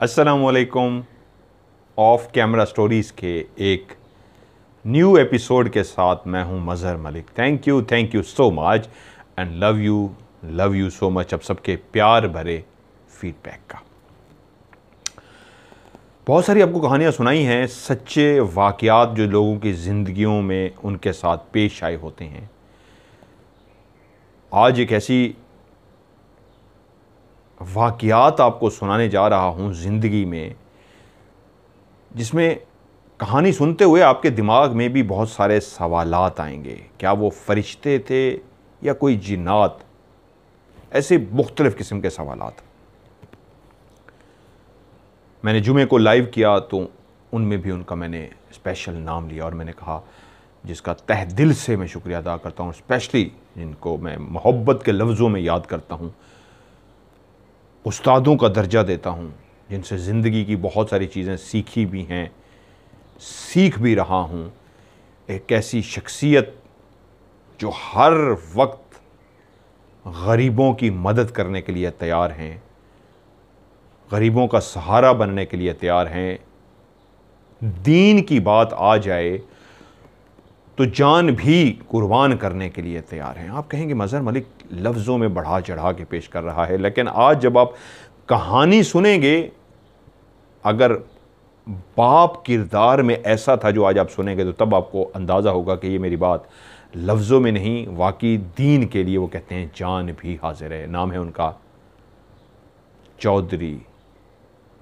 असलकुम of camera stories के एक न्यू एपिसोड के साथ मैं हूँ Mazhar Malik thank you thank you so much and love you love you so much अब सबके प्यार भरे फीडबैक का। बहुत सारी आपको कहानियाँ सुनाई हैं, सच्चे वाक़ात जो लोगों की ज़िंदगियों में उनके साथ पेश आए होते हैं। आज एक ऐसी वाक़ात आपको सुनाने जा रहा हूँ ज़िंदगी में, जिसमें कहानी सुनते हुए आपके दिमाग में भी बहुत सारे सवालात आएँगे। क्या वो फरिश्ते थे या कोई जिन्नात? ऐसे मुख्तलिफ़ किस्म के सवालात। मैंने जुमे को लाइव किया तो उनमें भी उनका मैंने स्पेशल नाम लिया और मैंने कहा, जिसका तह दिल से मैं शुक्रिया अदा करता हूँ, स्पेशली जिनको मैं मोहब्बत के लफ्ज़ों में याद करता हूँ। उस्तादों का दर्जा देता हूँ, जिनसे ज़िंदगी की बहुत सारी चीज़ें सीखी भी हैं, सीख भी रहा हूँ। एक ऐसी शख्सियत जो हर वक्त गरीबों की मदद करने के लिए तैयार हैं, गरीबों का सहारा बनने के लिए तैयार हैं। दीन की बात आ जाए तो जान भी कुर्बान करने के लिए तैयार हैं। आप कहेंगे, मज़हर मलिक लफ्ज़ों में बढ़ा चढ़ा के पेश कर रहा है। लेकिन आज जब आप कहानी सुनेंगे, अगर बाप किरदार में ऐसा था जो आज आप सुनेंगे तो तब आपको अंदाज़ा होगा कि ये मेरी बात लफ्ज़ों में नहीं, वाकई दीन के लिए वो कहते हैं, जान भी हाजिर है। नाम है उनका चौधरी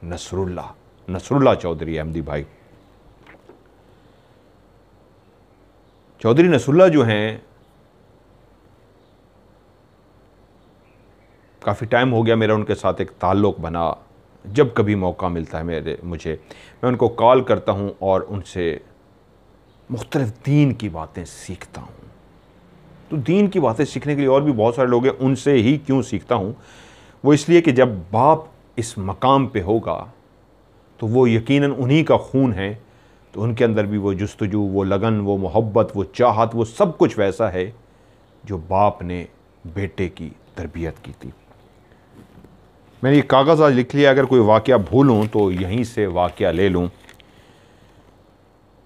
नसरुल्ला नसरुल्ला चौधरी अहमदी भाई। चौधरी नसरुल्ला जो हैं, काफ़ी टाइम हो गया मेरा उनके साथ एक ताल्लुक़ बना। जब कभी मौका मिलता है मेरे, मुझे, मैं उनको कॉल करता हूँ और उनसे मुख्तलिफ़ दीन की बातें सीखता हूँ। तो दीन की बातें सीखने के लिए और भी बहुत सारे लोग हैं, उनसे ही क्यों सीखता हूँ? वो इसलिए कि जब बाप इस मकाम पे होगा तो वो यकीनन उन्हीं का खून है तो उनके अंदर भी वो जस्तजू, वो लगन, वो मोहब्बत, वो चाहत, वो सब कुछ वैसा है जो बाप ने बेटे की तरबियत की थी। मैंने ये कागज़ आज लिख लिया, अगर कोई वाक़ भूलूँ तो यहीं से वाक़ ले लूँ।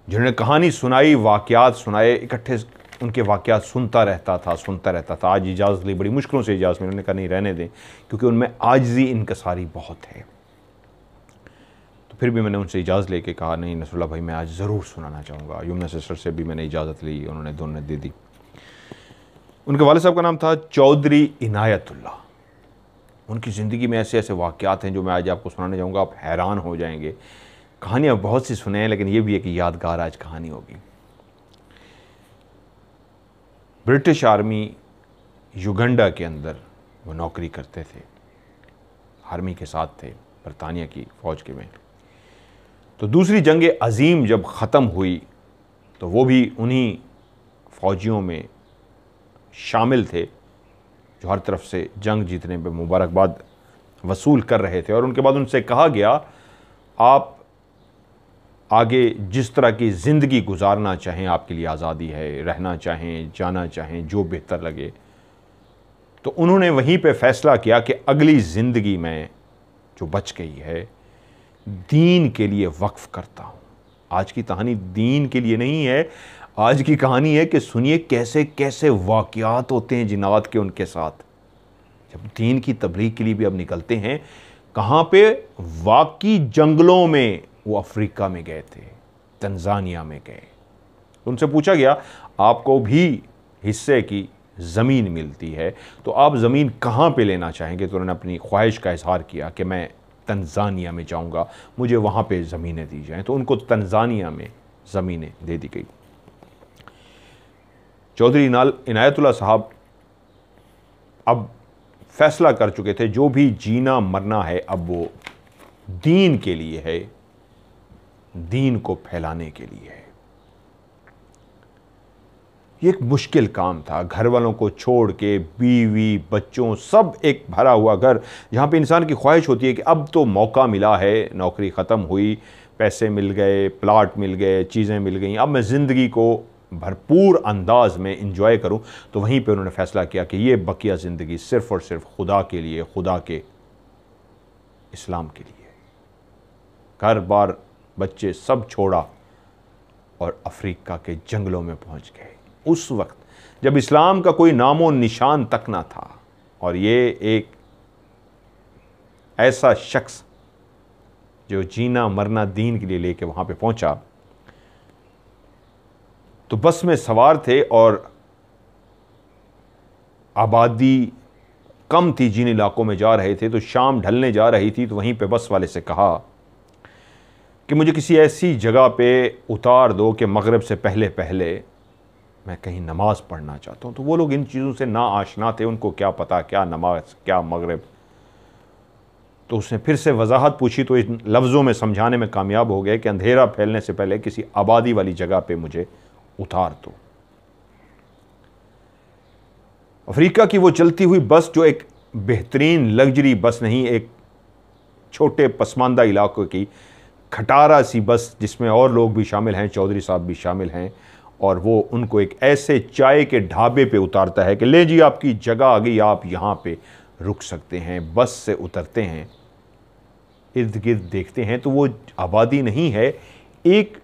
जिन्होंने कहानी सुनाई वाक़ात सुनाए, इकट्ठे उनके वाक़ात सुनता रहता था, सुनता रहता था। आज इजाज़त ली, बड़ी मुश्किलों से इजाज़त मिली, उन्होंने कहा, नहीं, रहने दें, क्योंकि उनमें आज आजजी इनकसारी बहुत है। फिर भी मैंने उनसे इजाज़त लेके कहा, नहीं नसरुल्ला भाई, मैं आज ज़रूर सुनाना चाहूँगा। यमुना सिस्टर से भी मैंने इजाज़त ली, उन्होंने दोनों ने दे दी। उनके वाले साहब का नाम था चौधरी इनायतुल्ला उनकी ज़िंदगी में ऐसे ऐसे वाक़ात हैं जो मैं आज आपको सुनाने जाऊँगा। आप हैरान हो जाएँगे। कहानियाँ बहुत सी सुने हैं, लेकिन ये भी एक यादगार आज कहानी होगी। ब्रिटिश आर्मी युगंडा के अंदर वो नौकरी करते थे। आर्मी के साथ थे, बरतानिया की फ़ौज के में। तो दूसरी जंग अज़ीम जब ख़त्म हुई तो वो भी उन्हीं फ़ौजियों में शामिल थे, जो हर तरफ़ से जंग जीतने पर मुबारकबाद वसूल कर रहे थे। और उनके बाद उनसे कहा गया, आप आगे जिस तरह की ज़िंदगी गुजारना चाहें, आपके लिए आज़ादी है, रहना चाहें, जाना चाहें, जो बेहतर लगे। तो उन्होंने वहीं पे फ़ैसला किया कि अगली ज़िंदगी में जो बच गई है दीन के लिए वक्फ़ करता हूँ। आज की कहानी दीन के लिए नहीं है, आज की कहानी है कि सुनिए कैसे कैसे वाक़ात होते हैं जिनात के उनके साथ। जब दीन की तबलीग के लिए भी अब निकलते हैं, कहाँ पे? वाकई जंगलों में वो अफ्रीका में गए थे, तंजानिया में गए। उनसे पूछा गया, आपको भी हिस्से की ज़मीन मिलती है तो आप ज़मीन कहाँ पे लेना चाहेंगे? तो उन्होंने अपनी ख्वाहिश का इजहार किया कि मैं तंजानिया में जाऊँगा। मुझे वहाँ पर ज़मीनें दी जाएँ। तो उनको तंजानिया में ज़मीनें दे दी गई। चौधरी नाल इनायतुल्ला साहब अब फैसला कर चुके थे, जो भी जीना मरना है, अब वो दीन के लिए है। दीन को फैलाने के लिए है। ये एक मुश्किल काम था। घर वालों को छोड़ के, बीवी, बच्चों, सब एक भरा हुआ घर, जहाँ पे इंसान की ख्वाहिश होती है कि अब तो मौका मिला है, नौकरी ख़त्म हुई, पैसे मिल गए, प्लाट मिल गए, चीज़ें मिल गई, अब मैं ज़िंदगी को भरपूर अंदाज में इंजॉय करूँ। तो वहीं पे उन्होंने फ़ैसला किया कि ये बकिया ज़िंदगी सिर्फ़ और सिर्फ़ खुदा के लिए, खुदा के इस्लाम के लिए। घर, बार, बच्चे सब छोड़ा और अफ्रीका के जंगलों में पहुँच गए। उस वक्त, जब इस्लाम का कोई नामो निशान तक ना था, और ये एक ऐसा शख्स जो जीना मरना दीन के लिए लेके वहाँ पे पहुँचा तो बस में सवार थे और आबादी कम थी जिन इलाकों में जा रहे थे तो शाम ढलने जा रही थी तो वहीं पे बस वाले से कहा कि मुझे किसी ऐसी जगह पे उतार दो कि मगरब से पहले पहले मैं कहीं नमाज़ पढ़ना चाहता हूँ तो वो लोग इन चीज़ों से ना आशना थे, उनको क्या पता क्या नमाज़, क्या मगरब। तो उसने फिर से वजाहत पूछी तो इन लफ्ज़ों में समझाने में कामयाब हो गए कि अंधेरा फैलने से पहले किसी आबादी वाली जगह पे मुझे उतार दो। अफ्रीका की वो चलती हुई बस जो एक बेहतरीन लग्जरी बस नहीं, एक छोटे पसमानदा इलाकों की खटारा सी बस, जिसमें और लोग भी शामिल हैं, चौधरी साहब भी शामिल हैं और वो उनको एक ऐसे चाय के ढाबे पे उतारता है कि ले जी, आपकी जगह आ गई, आप यहाँ पे रुक सकते हैं, बस से उतरते हैं। इर्द गिर्द देखते हैं तो वो आबादी नहीं है। एक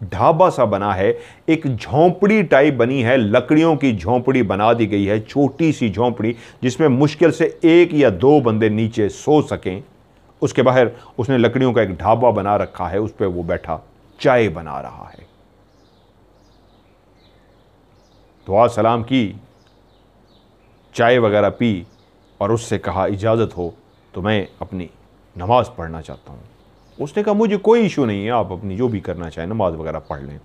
ढाबा सा बना है, एक झोंपड़ी टाइप बनी है, लकड़ियों की झोंपड़ी बना दी गई है, छोटी सी झोंपड़ी, जिसमें मुश्किल से एक या दो बंदे नीचे सो सकें। उसके बाहर उसने लकड़ियों का एक ढाबा बना रखा है, उस पर वो बैठा, चाय बना रहा है। दुआ सलाम की, चाय वगैरह पी और उससे कहा, इजाज़त हो तो मैं अपनी नमाज़ पढ़ना चाहता हूँ। उसने कहा, मुझे कोई इशू नहीं है, आप अपनी जो भी करना चाहें, नमाज़ वगैरह पढ़ लें।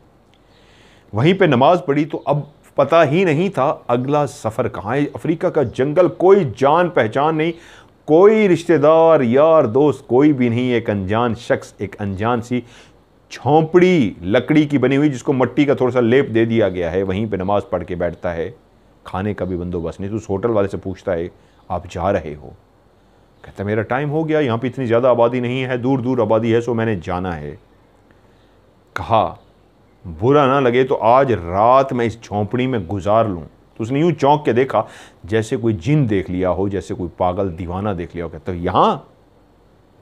वहीं पे नमाज़ पढ़ी तो अब पता ही नहीं था अगला सफ़र कहाँ है। अफ्रीका का जंगल, कोई जान पहचान नहीं, कोई रिश्तेदार, यार, दोस्त, कोई भी नहीं, एक अनजान शख्स, एक अनजान सी झोंपड़ी लकड़ी की बनी हुई जिसको मट्टी का थोड़ा सा लेप दे दिया गया है, वहीं पे नमाज़ पढ़ के बैठता है। खाने का भी बंदोबस्त नहीं तो उस होटल वाले से पूछता है, आप जा रहे हो? कहता मेरा टाइम हो गया, यहाँ पे इतनी ज़्यादा आबादी नहीं है दूर दूर आबादी है, सो मैंने जाना है। कहा, बुरा ना लगे तो आज रात मैं इस झोंपड़ी में गुजार लूँ। तो उसने यूँ चौंक के देखा, जैसे कोई जिन देख लिया हो, जैसे कोई पागल दीवाना देख लिया हो। कहता यहाँ?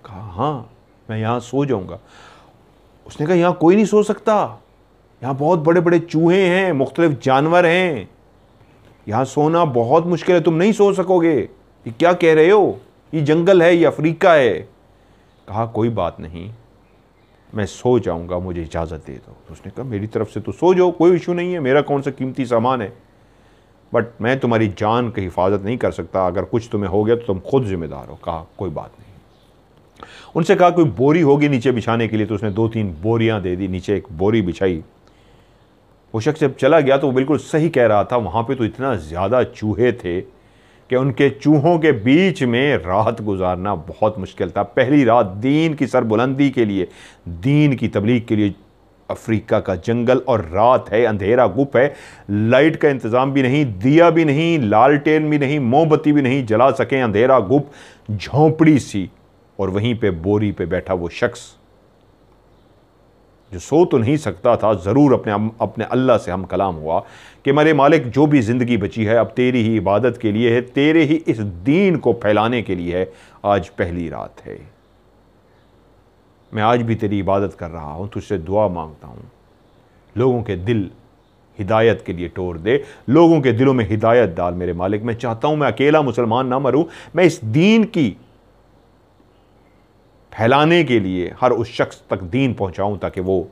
कहा हाँ मैं यहाँ सो जाऊँगा। उसने कहा, यहाँ कोई नहीं सो सकता। यहाँ बहुत बड़े बड़े चूहे हैं, मुख्तलिफ़ जानवर हैं। यहाँ सोना बहुत मुश्किल है, तुम नहीं सो सकोगे। ये क्या कह रहे हो? ये जंगल है, ये अफ्रीका है। कहा, कोई बात नहीं, मैं सो जाऊँगा, मुझे इजाज़त दे दो। तो उसने कहा, मेरी तरफ़ से तो सो जाओ, कोई इशू नहीं है, मेरा कौन सा कीमती सामान है? बट मैं तुम्हारी जान की हिफाजत नहीं कर सकता। अगर कुछ तुम्हें हो गया तो तुम खुद जिम्मेदार हो। कहा, कोई बात नहीं उनसे कहा, कोई बोरी होगी नीचे बिछाने के लिए तो उसने दो तीन बोरियाँ दे दी, नीचे एक बोरी बिछाई। वो शख्स जब चला गया तो वो बिल्कुल सही कह रहा था, वहाँ पे तो इतना ज़्यादा चूहे थे कि उनके चूहों के बीच में रात गुजारना बहुत मुश्किल था। पहली रात दीन की सरबुलंदी के लिए, दीन की तबलीग के लिए अफ्रीका का जंगल और रात है, अंधेरा गुप है। लाइट का इंतज़ाम भी नहीं, दिया भी नहीं, लालटेन भी नहीं, मोमबत्ती भी नहीं जला सकें अंधेरा गुप झोंपड़ी सी और वहीं पे बोरी पे बैठा वो शख्स, जो सो तो नहीं सकता था, ज़रूर अपने अपने अल्लाह से हम कलाम हुआ कि मेरे मालिक, जो भी ज़िंदगी बची है, अब तेरी ही इबादत के लिए है, तेरे ही इस दीन को फैलाने के लिए है, आज पहली रात है। मैं आज भी तेरी इबादत कर रहा हूँ, तुझसे दुआ माँगता हूँ। लोगों के दिल हिदायत के लिए टोर दे, लोगों के दिलों में हिदायत डाल मेरे मालिक। मैं चाहता हूँ मैं अकेला मुसलमान ना मरूँ, मैं इस दीन की फैलाने के लिए हर उस शख्स तक दीन पहुंचाऊं ताकि वो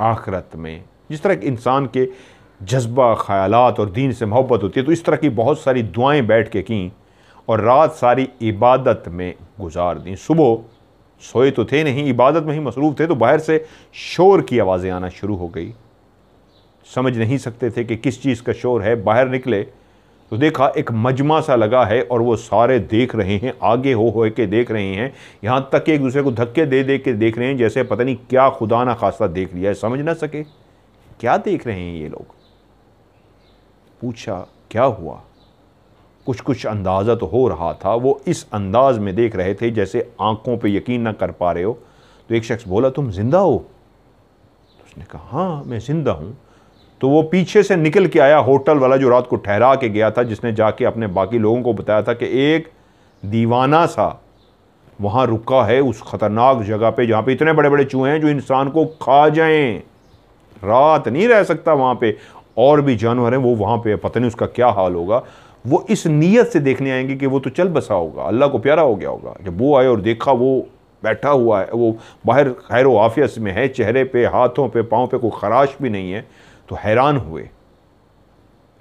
आखरत में, जिस तरह इंसान के जज्बा, ख्यालात और दीन से मोहब्बत होती है तो इस तरह की बहुत सारी दुआएँ बैठ के की और रात सारी इबादत में गुजार दी। सुबह सोए तो थे नहीं, इबादत में ही मसरूफ़ थे तो बाहर से शोर की आवाज़ें आना शुरू हो गई। समझ नहीं सकते थे कि किस चीज़ का शोर है। बाहर निकले तो देखा, एक मजमा सा लगा है और वो सारे देख रहे हैं, आगे हो हो के देख रहे हैं, यहाँ तक कि एक दूसरे को धक्के दे दे के देख रहे हैं, जैसे पता नहीं क्या खुदा ना खासा देख लिया है। समझ ना सके, क्या देख रहे हैं ये लोग? पूछा, क्या हुआ? कुछ कुछ अंदाज़ा तो हो रहा था, वो इस अंदाज में देख रहे थे, जैसे आँखों पे यकीन ना कर पा रहे हो। तो एक शख्स बोला, तुम ज़िंदा हो? तो उसने कहा हाँ मैं ज़िंदा हूँ। तो वो पीछे से निकल के आया होटल वाला जो रात को ठहरा के गया था, जिसने जाके अपने बाकी लोगों को बताया था कि एक दीवाना सा वहाँ रुका है उस ख़तरनाक जगह पे, जहाँ पे इतने बड़े बड़े चूहे हैं जो इंसान को खा जाएँ। रात नहीं रह सकता वहाँ पे। और भी जानवर हैं, वो वहाँ पे, पता नहीं उसका क्या हाल होगा। वो इस नीयत से देखने आएँगे कि वो तो चल बसा होगा, अल्लाह को प्यारा हो गया होगा। जब वो आए और देखा, वो बैठा हुआ है, वो बाहर खैर वाफियत में है, चेहरे पे, हाथों पे, पाँव पे कोई खराश भी नहीं है। तो हैरान हुए।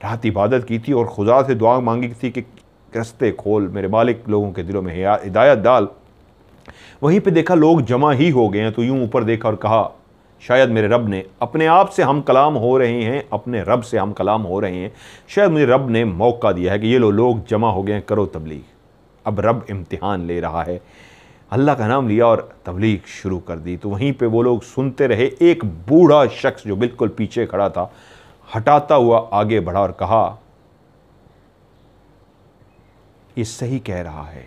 रात इबादत की थी और खुदा से दुआ मांगी थी कि रस्ते खोल, मेरे मालिक लोगों के दिलों में हिदायत डाल। वहीं पे देखा लोग जमा ही हो गए हैं तो यूँ ऊपर देखा और कहा, शायद मेरे रब ने अपने आप से हम कलाम हो रहे हैं, अपने रब से हम कलाम हो रहे हैं। शायद मुझे रब ने मौका दिया है कि ये लो, लोग जमा हो गए हैं, करो तबलीग। अब रब इम्तिहान ले रहा है। अल्लाह का नाम लिया और तबलीग शुरू कर दी। तो वहीं पे वो लोग सुनते रहे, एक बूढ़ा शख्स जो बिल्कुल पीछे खड़ा था, हटाता हुआ आगे बढ़ा और कहा, ये सही कह रहा है।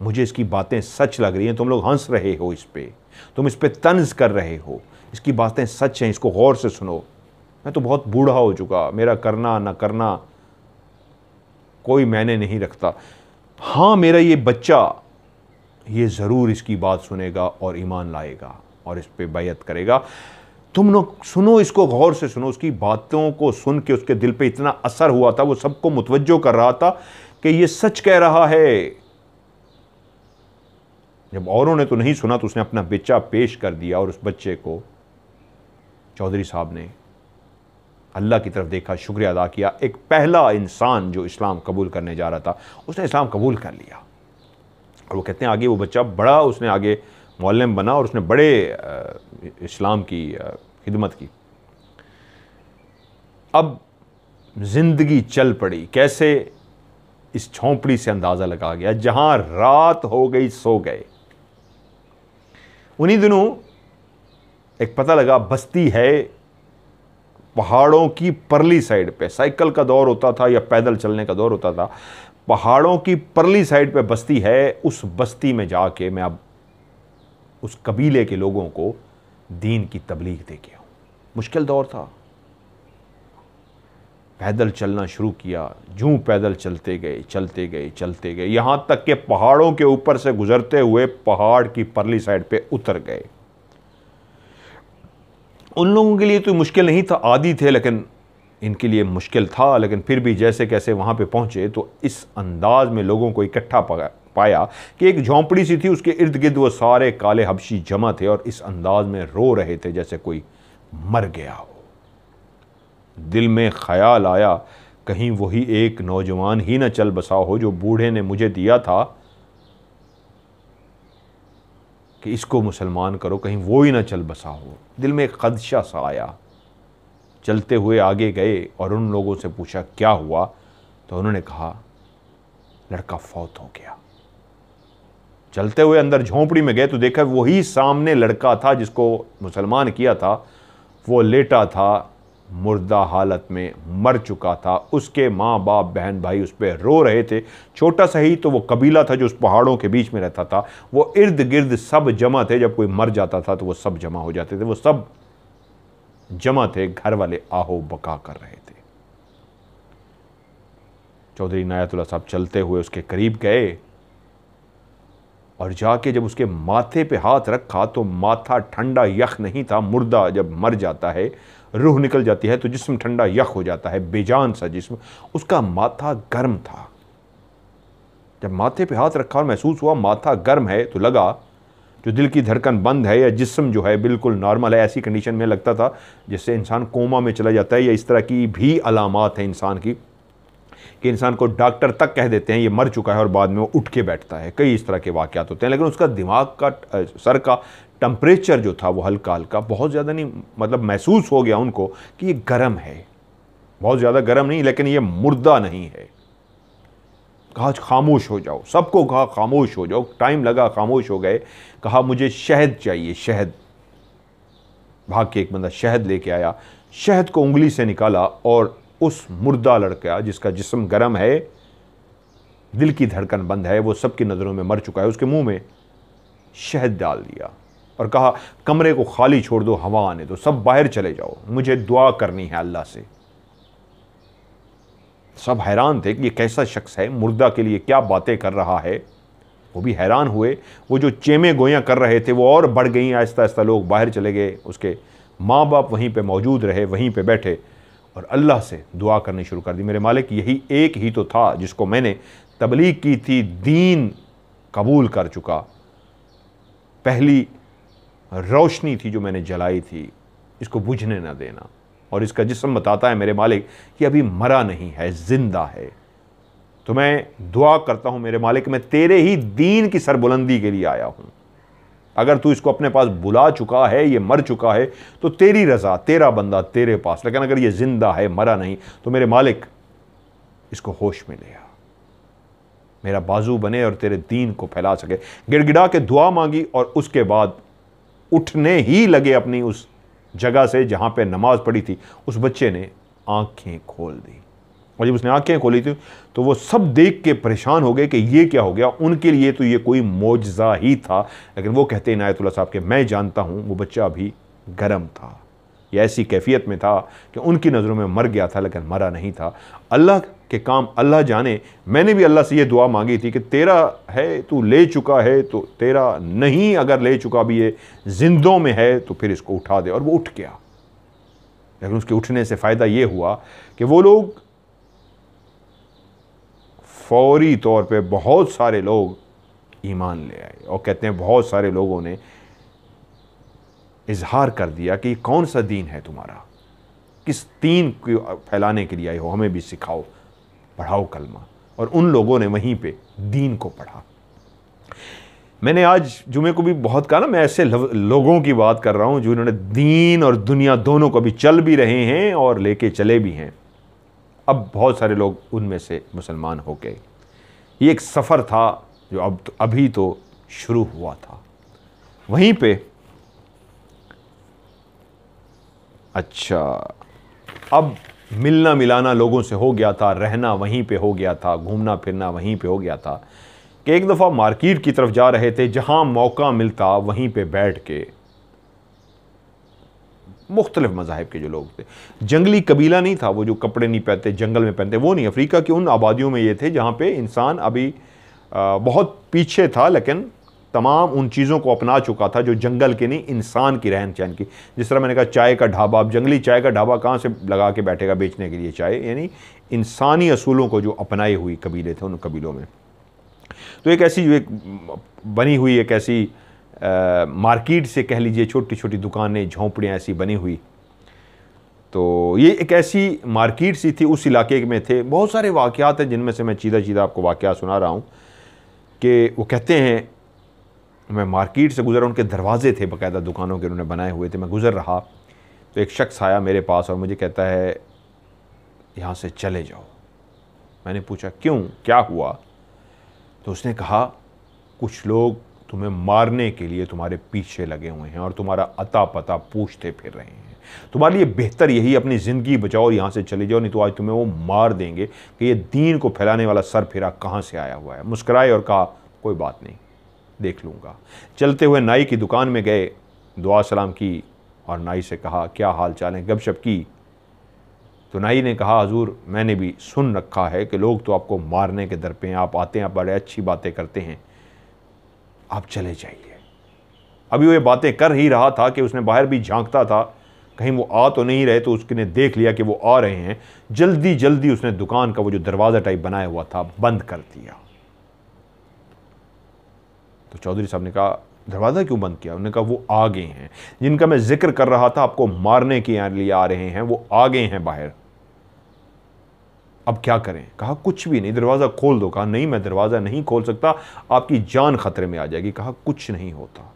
मुझे इसकी बातें सच लग रही हैं। तुम लोग हंस रहे हो इस पर तुम इस पर तंज कर रहे हो। इसकी बातें सच हैं, इसको गौर से सुनो। मैं तो बहुत बूढ़ा हो चुका। मेरा करना ना करना कोई मैंने नहीं रखता। हाँ मेरा ये बच्चा ये ज़रूर इसकी बात सुनेगा और ईमान लाएगा और इस पर बैत करेगा। तुम लोग सुनो इसको, गौर से सुनो, उसकी बातों को सुन के उसके दिल पे इतना असर हुआ था, वो सबको मुतवजो कर रहा था कि ये सच कह रहा है। जब औरों ने तो नहीं सुना तो उसने अपना बच्चा पेश कर दिया और उस बच्चे को। चौधरी साहब ने अल्लाह की तरफ़ देखा, शुक्रिया अदा किया। एक पहला इंसान जो इस्लाम कबूल करने जा रहा था, उसने इस्लाम कबूल कर लिया। और वो कहते हैं, आगे वो बच्चा बड़ा, उसने आगे मौलम बना और उसने बड़े इस्लाम की खिदमत की। अब ज़िंदगी चल पड़ी, कैसे इस झोंपड़ी से अंदाज़ा लगा गया, जहाँ रात हो गई, सो गए। उन्हीं दिनों एक पता लगा, बस्ती है पहाड़ों की परली साइड पे, साइकिल का दौर होता था या पैदल चलने का दौर होता था। पहाड़ों की परली साइड पे बस्ती है, उस बस्ती में जाके मैं अब उस कबीले के लोगों को दीन की तबलीग दे के आऊँ मुश्किल दौर था। पैदल चलना शुरू किया, जूं पैदल चलते गए चलते गए चलते गए। यहाँ तक के पहाड़ों के ऊपर से गुजरते हुए पहाड़ की परली साइड पे उतर गए। उन लोगों के लिए तो मुश्किल नहीं था, आदि थे, लेकिन इनके लिए मुश्किल था, लेकिन फिर भी जैसे कैसे वहाँ पे पहुँचे तो इस अंदाज में लोगों को इकट्ठा पाया कि एक झोंपड़ी सी थी, उसके इर्द गिर्द वो सारे काले हबशी जमा थे और इस अंदाज में रो रहे थे जैसे कोई मर गया हो। दिल में ख्याल आया, कहीं वही एक नौजवान ही न चल बसा हो जो बूढ़े ने मुझे दिया था कि इसको मुसलमान करो, कहीं वो ही ना चल बसा हो। दिल में एक खदशा सा आया। चलते हुए आगे गए और उन लोगों से पूछा, क्या हुआ? तो उन्होंने कहा, लड़का फौत हो गया। चलते हुए अंदर झोंपड़ी में गए तो देखा वही सामने लड़का था जिसको मुसलमान किया था। वो लेटा था, मुर्दा हालत में मर चुका था। उसके माँ बाप बहन भाई उस पर रो रहे थे। छोटा सा ही तो वो कबीला था जो उस पहाड़ों के बीच में रहता था। वो इर्द गिर्द सब जमा थे। जब कोई मर जाता था तो वो सब जमा हो जाते थे। वो सब जमा थे, घर वाले आहो बका कर रहे थे। चौधरी नायतुल्ला साहब चलते हुए उसके करीब गए और जाके जब उसके माथे पे हाथ रखा तो माथा ठंडा यख नहीं था, मुर्दा जब मर जाता है, रूह निकल जाती है तो जिसम ठंडा यख हो जाता है, बेजान सा जिसम, उसका माथा गर्म था। जब माथे पे हाथ रखा और महसूस हुआ माथा गर्म है तो लगा जो दिल की धड़कन बंद है या जिसम जो है बिल्कुल नॉर्मल है, ऐसी कंडीशन में लगता था जिससे इंसान कोमा में चला जाता है या इस तरह की भी अलामत है इंसान की कि इंसान को डॉक्टर तक कह देते हैं, ये मर चुका है और बाद में वो उठ के बैठता है। कई इस तरह के वाक़ात होते हैं, लेकिन उसका दिमाग का सर का टम्परेचर जो था वो हल्का हल्का बहुत ज़्यादा नहीं मतलब महसूस हो गया उनको कि ये गर्म है। बहुत ज़्यादा गर्म नहीं, लेकिन ये मुर्दा नहीं है। कहा, खामोश हो जाओ। सबको कहा, खामोश हो जाओ। टाइम लगा, खामोश हो गए। कहा, मुझे शहद चाहिए, शहद। भाग के एक बंदा शहद लेके आया। शहद को उंगली से निकाला और उस मुर्दा लड़का, जिसका जिस्म गर्म है, दिल की धड़कन बंद है, वो सबकी नज़रों में मर चुका है उसके मुँह में। शहद डाल दिया और कहा, कमरे को खाली छोड़ दो, हवा आने दो, सब बाहर चले जाओ। मुझे दुआ करनी है अल्लाह से। सब हैरान थे कि ये कैसा शख्स है, मुर्दा के लिए क्या बातें कर रहा है। वो भी हैरान हुए। वो जो चेमे गोयाँ कर रहे थे, वो और बढ़ गई। आहिस्ता आहिस्ता लोग बाहर चले गए। उसके माँ बाप वहीं पे मौजूद रहे, वहीं पे बैठे और अल्लाह से दुआ करनी शुरू कर दी। मेरे मालिक, यही एक ही तो था जिसको मैंने तबलीग की थी, दीन कबूल कर चुका। पहली रोशनी थी जो मैंने जलाई थी, इसको बुझने ना देना। और इसका जिसम बताता है मेरे मालिक कि अभी मरा नहीं है, ज़िंदा है। तो मैं दुआ करता हूँ, मेरे मालिक, मैं तेरे ही दीन की सरबुलंदी के लिए आया हूँ। अगर तू इसको अपने पास बुला चुका है, ये मर चुका है तो तेरी रज़ा, तेरा बंदा तेरे पास। लेकिन अगर ये ज़िंदा है, मरा नहीं तो मेरे मालिक, इसको होश में ले आ। मेरा बाजू बने और तेरे दीन को फैला सके। गिड़गिड़ा के दुआ मांगी और उसके बाद उठने ही लगे अपनी उस जगह से जहाँ पे नमाज़ पढ़ी थी, उस बच्चे ने आँखें खोल दी। और जब उसने आँखें खोली थी तो वो सब देख के परेशान हो गए कि ये क्या हो गया? उनके लिए तो ये कोई मुआजा ही था। लेकिन वो कहते हैं इनायतुल्ला साहब के, मैं जानता हूँ, वो बच्चा अभी गर्म था। ये ऐसी कैफियत में था कि उनकी नज़रों में मर गया था, लेकिन मरा नहीं था। अल्लाह के काम अल्लाह जाने। मैंने भी अल्लाह से ये दुआ मांगी थी कि तेरा है, तू ले चुका है तो तेरा नहीं अगर ले चुका भी ये, जिंदों में है तो फिर इसको उठा दे। और वो उठ गया। लेकिन उसके उठने से फ़ायदा ये हुआ कि वो लोग फौरी तौर पे बहुत सारे लोग ईमान ले आए। और कहते हैं बहुत सारे लोगों ने इजहार कर दिया कि कौन सा दीन है तुम्हारा? किस दीन को फैलाने के लिए आए हो? हमें भी सिखाओ। पढ़ाओ कलमा। और उन लोगों ने वहीं पे दीन को पढ़ा। मैंने आज जुमे को भी बहुत कहा ना, मैं ऐसे लोगों की बात कर रहा हूँ जिन्होंने दीन और दुनिया दोनों को भी चल भी रहे हैं और लेके चले भी हैं। अब बहुत सारे लोग उनमें से मुसलमान हो गए। ये एक सफ़र था जो अब तो अभी तो शुरू हुआ था। वहीं पे अच्छा। अब मिलना मिलाना लोगों से हो गया था, रहना वहीं पे हो गया था, घूमना फिरना वहीं पे हो गया था कि एक दफ़ा मार्केट की तरफ़ जा रहे थे, जहाँ मौका मिलता वहीं पे बैठ के। मुख्तलिफ़ मज़ाहब के जो लोग थे। जंगली कबीला नहीं था वो जो कपड़े नहीं पहनते, जंगल में पहनते, वो नहीं। अफ्रीका की उन आबादियों में ये थे जहाँ पे इंसान अभी बहुत पीछे था, लेकिन तमाम उन चीज़ों को अपना चुका था जो जंगल के नहीं इंसान की रहन सहन की। जिस तरह मैंने कहा चाय का ढाबा अब जंगली चाय का ढाबा कहाँ से लगा के बैठेगा बेचने के लिए चाय? यानी इंसानी असूलों को जो अपनाए हुई कबीले थे उन कबीलों में। तो एक ऐसी जो एक बनी हुई एक ऐसी आ, मार्केट से कह लीजिए छोटी छोटी दुकानें झोंपड़ियाँ ऐसी बनी हुई। तो ये एक ऐसी मार्केट सी थी उस इलाके में थे। बहुत सारे वाक़ात हैं जिनमें से मैं चीदा चीदा आपको वाक़ सुना रहा हूँ कि वो कहते हैं मैं मार्केट से गुज़रा, उनके दरवाजे थे बाकायदा दुकानों के, उन्होंने बनाए हुए थे, मैं गुज़र रहा। तो एक शख्स आया मेरे पास और मुझे कहता है, यहाँ से चले जाओ। मैंने पूछा, क्यों? क्या हुआ? तो उसने कहा, कुछ लोग तुम्हें मारने के लिए तुम्हारे पीछे लगे हुए हैं और तुम्हारा अता पता पूछते फिर रहे हैं। तुम्हारे लिए बेहतर यही अपनी ज़िंदगी बचाओ यहाँ से चले जाओ, नहीं तो आज तुम्हें वो मार देंगे कि ये दीन को फैलाने वाला सर फिरा कहाँ से आया हुआ है? मुस्कराए और कहा, कोई बात नहीं। देख लूँगा। चलते हुए नाई की दुकान में गए, दुआ सलाम की और नाई से कहा, क्या हाल चाल है? गपशप की? तो नाई ने कहा, हजूर, मैंने भी सुन रखा है कि लोग तो आपको मारने के दर पे हैं। आप आते हैं, आप बड़े अच्छी बातें करते हैं। आप चले जाइए। अभी वो ये बातें कर ही रहा था कि उसने बाहर भी झांकता था। कहीं वो आ तो नहीं रहे तो उसने देख लिया कि वो आ रहे हैं। जल्दी जल्दी उसने दुकान का वो जो दरवाज़ा टाइप बनाया हुआ था, बंद कर दिया। तो चौधरी साहब ने कहा, दरवाज़ा क्यों बंद किया? उन्होंने कहा, वो आ गए हैं। जिनका मैं ज़िक्र कर रहा था आपको मारने के लिए आ रहे हैं, वो आ गए हैं बाहर। अब क्या करें? कहा, कुछ भी नहीं, दरवाज़ा खोल दो। कहा, नहीं, मैं दरवाज़ा नहीं खोल सकता। आपकी जान खतरे में आ जाएगी। कहा, कुछ नहीं होता।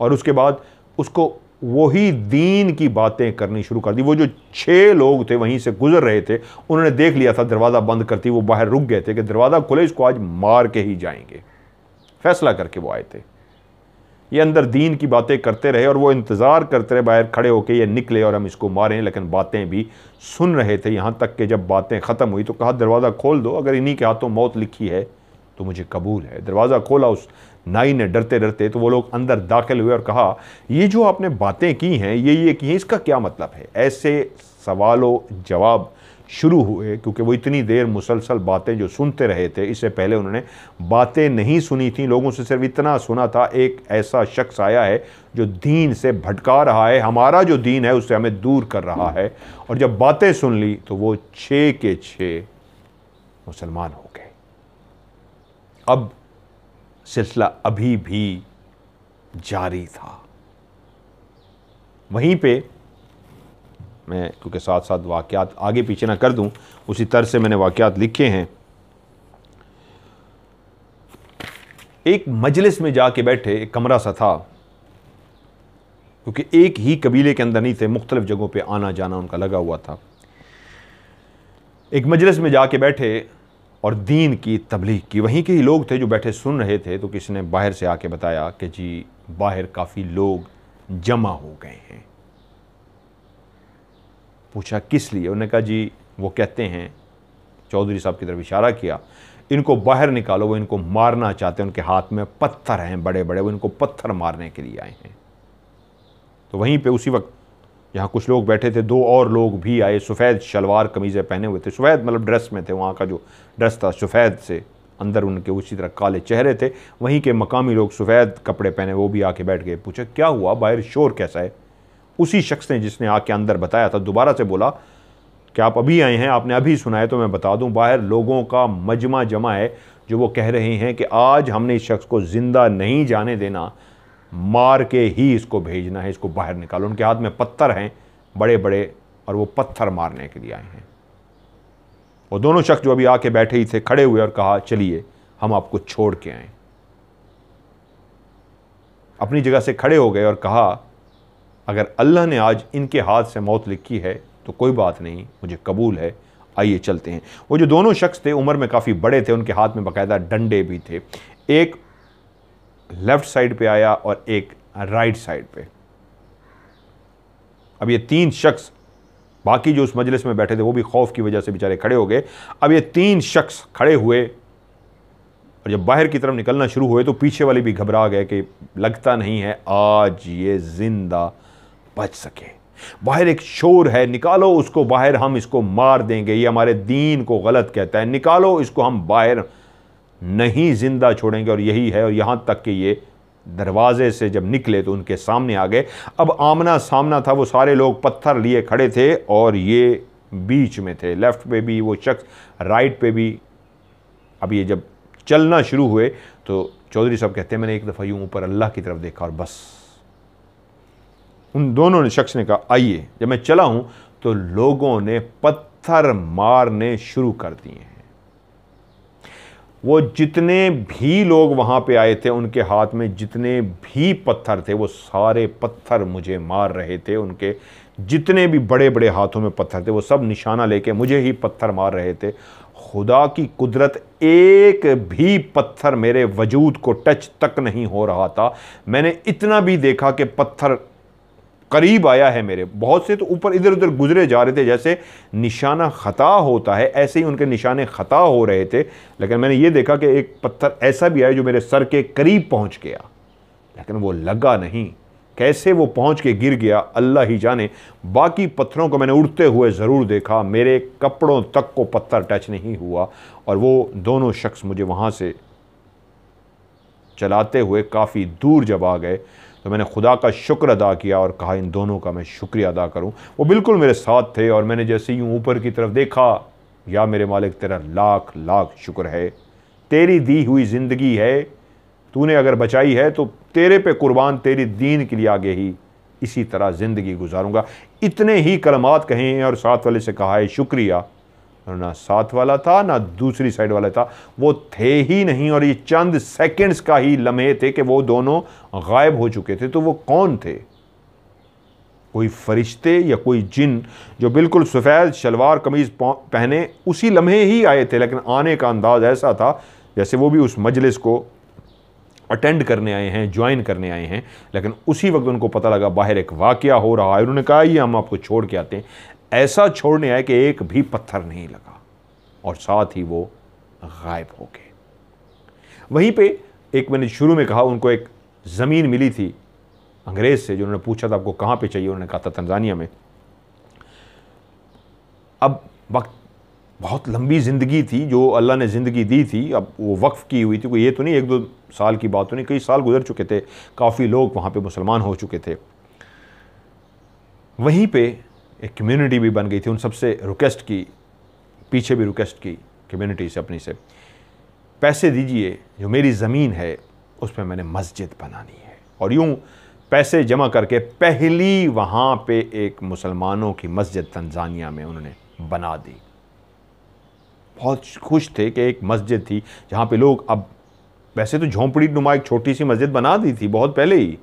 और उसके बाद उसको वही दीन की बातें करनी शुरू कर दी। वो जो छः लोग थे, वहीं से गुजर रहे थे, उन्होंने देख लिया था दरवाज़ा बंद करती, वो बाहर रुक गए थे कि दरवाज़ा खुले, इसको आज मार के ही जाएँगे। फैसला करके वो आए थे। ये अंदर दीन की बातें करते रहे और वो इंतज़ार करते रहे, बाहर खड़े होकर ये निकले और हम इसको मारें, लेकिन बातें भी सुन रहे थे। यहाँ तक कि जब बातें ख़त्म हुई तो कहा, दरवाज़ा खोल दो, अगर इन्हीं के हाथों मौत लिखी है तो मुझे कबूल है। दरवाज़ा खोला, उस नाई ने डरते डरते तो वो लोग अंदर दाखिल हुए और कहा, ये जो आपने बातें की हैं, ये ये की हैं, इसका क्या मतलब है? ऐसे सवालों जवाब शुरू हुए, क्योंकि वो इतनी देर मुसलसल बातें जो सुनते रहे थे, इससे पहले उन्होंने बातें नहीं सुनी थी। लोगों से सिर्फ़ इतना सुना था, एक ऐसा शख्स आया है जो दीन से भटका रहा है, हमारा जो दीन है उससे हमें दूर कर रहा है। और जब बातें सुन ली तो वो छः के छः मुसलमान हो गए। अब सिलसिला अभी भी जारी था। वहीं पे मैं क्योंकि साथ साथ वाक़ात आगे पीछे ना कर दूँ, उसी तरह से मैंने वाक़ात लिखे हैं। एक मजलिस में जाके बैठे एक कमरा सा था, क्योंकि एक ही कबीले के अंदर नहीं थे, मुख्तलिफ़ जगहों पे आना जाना उनका लगा हुआ था। एक मजलिस में जाके बैठे और दीन की तबलीग की, वहीं के ही लोग थे जो बैठे सुन रहे थे तो किसी ने बाहर से आके बताया कि जी, बाहर काफ़ी लोग जमा हो गए हैं। पूछा, किस लिए? उन्होंने कहा, जी, वो कहते हैं, चौधरी साहब की तरफ़ इशारा किया, इनको बाहर निकालो, वो इनको मारना चाहते हैं, उनके हाथ में पत्थर हैं बड़े बड़े वो इनको पत्थर मारने के लिए आए हैं। तो वहीं पे उसी वक्त यहाँ कुछ लोग बैठे थे, दो और लोग भी आए, सफ़ेद शलवार कमीज़ें पहने हुए थे, सफ़ेद मतलब ड्रेस में थे, वहाँ का जो ड्रेस था, सफ़ेद से अंदर उनके उसी तरह काले चेहरे थे, वहीं के मकामी लोग सफ़ेद कपड़े पहने, वो भी आके बैठ गए, पूछा, क्या हुआ? बाहर शोर कैसा है? उसी शख्स ने जिसने आके अंदर बताया था, दोबारा से बोला, कि आप अभी आए हैं, आपने अभी सुना है तो मैं बता दूँ, बाहर लोगों का मजमा जमा है, जो वो कह रहे हैं कि आज हमने इस शख्स को ज़िंदा नहीं जाने देना, मार के ही इसको भेजना है, इसको बाहर निकालो। उनके हाथ में पत्थर हैं बड़े बड़े और वो पत्थर मारने के लिए आए हैं। वो दोनों शख्स जो अभी आके बैठे ही थे, खड़े हुए और कहा, चलिए, हम आपको छोड़ के आए। अपनी जगह से खड़े हो गए और कहा अगर अल्लाह ने आज इनके हाथ से मौत लिखी है तो कोई बात नहीं, मुझे कबूल है। आइए चलते हैं। वो जो दोनों शख्स थे, उम्र में काफ़ी बड़े थे, उनके हाथ में बाकायदा डंडे भी थे। एक लेफ़्ट साइड पे आया और एक राइट साइड पे। अब ये तीन शख्स, बाकी जो उस मजलिस में बैठे थे, वो भी खौफ की वजह से बेचारे खड़े हो गए। अब ये तीन शख्स खड़े हुए और जब बाहर की तरफ़ निकलना शुरू हुए तो पीछे वाले भी घबरा गए कि लगता नहीं है, आज ये ज़िंदा बच सके। बाहर एक शोर है, निकालो उसको बाहर, हम इसको मार देंगे। ये हमारे दीन को गलत कहता है। निकालो इसको, हम बाहर नहीं ज़िंदा छोड़ेंगे। और यही है, और यहाँ तक कि ये दरवाजे से जब निकले तो उनके सामने आ गए। अब आमना सामना था, वो सारे लोग पत्थर लिए खड़े थे और ये बीच में थे। लेफ़्ट पे भी वो शख्स, राइट पे भी। अब ये जब चलना शुरू हुए तो चौधरी साहब कहते हैं, मैंने एक दफ़ा यूँ ऊपर अल्लाह की तरफ़ देखा और बस उन दोनों ने शख्स ने कहा, आइए, जब मैं चला हूँ तो लोगों ने पत्थर मारने शुरू कर दिए हैं। वो जितने भी लोग वहाँ पे आए थे, उनके हाथ में जितने भी पत्थर थे, वो सारे पत्थर मुझे मार रहे थे। उनके जितने भी बड़े बड़े हाथों में पत्थर थे, वो सब निशाना लेके मुझे ही पत्थर मार रहे थे। खुदा की कुदरत, एक भी पत्थर मेरे वजूद को टच तक नहीं हो रहा था। मैंने इतना भी देखा कि पत्थर करीब आया है मेरे। बहुत से तो ऊपर इधर उधर गुजरे जा रहे थे, जैसे निशाना ख़ता होता है, ऐसे ही उनके निशाने ख़ता हो रहे थे। लेकिन मैंने ये देखा कि एक पत्थर ऐसा भी आया जो मेरे सर के करीब पहुँच गया। लेकिन वो लगा नहीं। कैसे वो पहुँच के गिर गया, अल्लाह ही जाने। बाकी पत्थरों को मैंने उड़ते हुए ज़रूर देखा। मेरे कपड़ों तक को पत्थर टच नहीं हुआ और वो दोनों शख्स मुझे वहाँ से चलाते हुए काफ़ी दूर जब आ गए। तो मैंने खुदा का शुक्र अदा किया और कहा, इन दोनों का मैं शुक्रिया अदा करूँ। वो बिल्कुल मेरे साथ थे और मैंने जैसे यूँ ऊपर की तरफ़ देखा, या मेरे मालिक, तेरा लाख लाख शुक्र है। तेरी दी हुई ज़िंदगी है, तूने अगर बचाई है तो तेरे पे कुर्बान तेरी दीन के लिए आगे ही इसी तरह ज़िंदगी गुजारूँगा। इतने ही कलमात कहे हैं और साथ वाले से कहा है, शुक्रिया। ना साथ वाला था, ना दूसरी साइड वाला था। वो थे ही नहीं और ये चंद सेकंड्स का ही लम्हे थे कि वो दोनों गायब हो चुके थे। तो वो कौन थे? कोई फरिश्ते या कोई जिन जो बिल्कुल सफ़ेद शलवार कमीज़ पहने उसी लम्हे ही आए थे, लेकिन आने का अंदाज़ ऐसा था जैसे वो भी उस मजलिस को अटेंड करने आए हैं ज्वाइन करने आए हैं। लेकिन उसी वक्त उनको पता लगा, बाहर एक वाक़ हो रहा है। उन्होंने कहा, ये हम आपको छोड़ के आते हैं। ऐसा छोड़ने आए कि एक भी पत्थर नहीं लगा और साथ ही वो गायब हो गए। वहीं पे एक मैंने शुरू में कहा, उनको एक ज़मीन मिली थी अंग्रेज़ से, जो उन्होंने पूछा था, आपको कहाँ पे चाहिए? उन्होंने कहा था तंजानिया में। अब वक्त बहुत लंबी ज़िंदगी थी, जो अल्लाह ने ज़िंदगी दी थी। अब वो वक्फ़ की हुई थी, कोई ये तो नहीं, एक दो साल की बात तो नहीं, कई साल गुजर चुके थे, काफ़ी लोग वहाँ पे मुसलमान हो चुके थे। वहीं पे एक कम्युनिटी भी बन गई थी, उन सबसे रिक्वेस्ट की, पीछे भी रिक्वेस्ट की कम्युनिटी से, अपनी से। पैसे दीजिए, जो मेरी ज़मीन है उस पर मैंने मस्जिद बनानी है। और यूँ पैसे जमा करके पहली वहाँ पे एक मुसलमानों की मस्जिद तंजानिया में उन्होंने बना दी। बहुत खुश थे कि एक मस्जिद थी, जहाँ पे लोग अब, वैसे तो झोंपड़ी नुमा एक छोटी सी मस्जिद बना दी थी, बहुत पहले ही।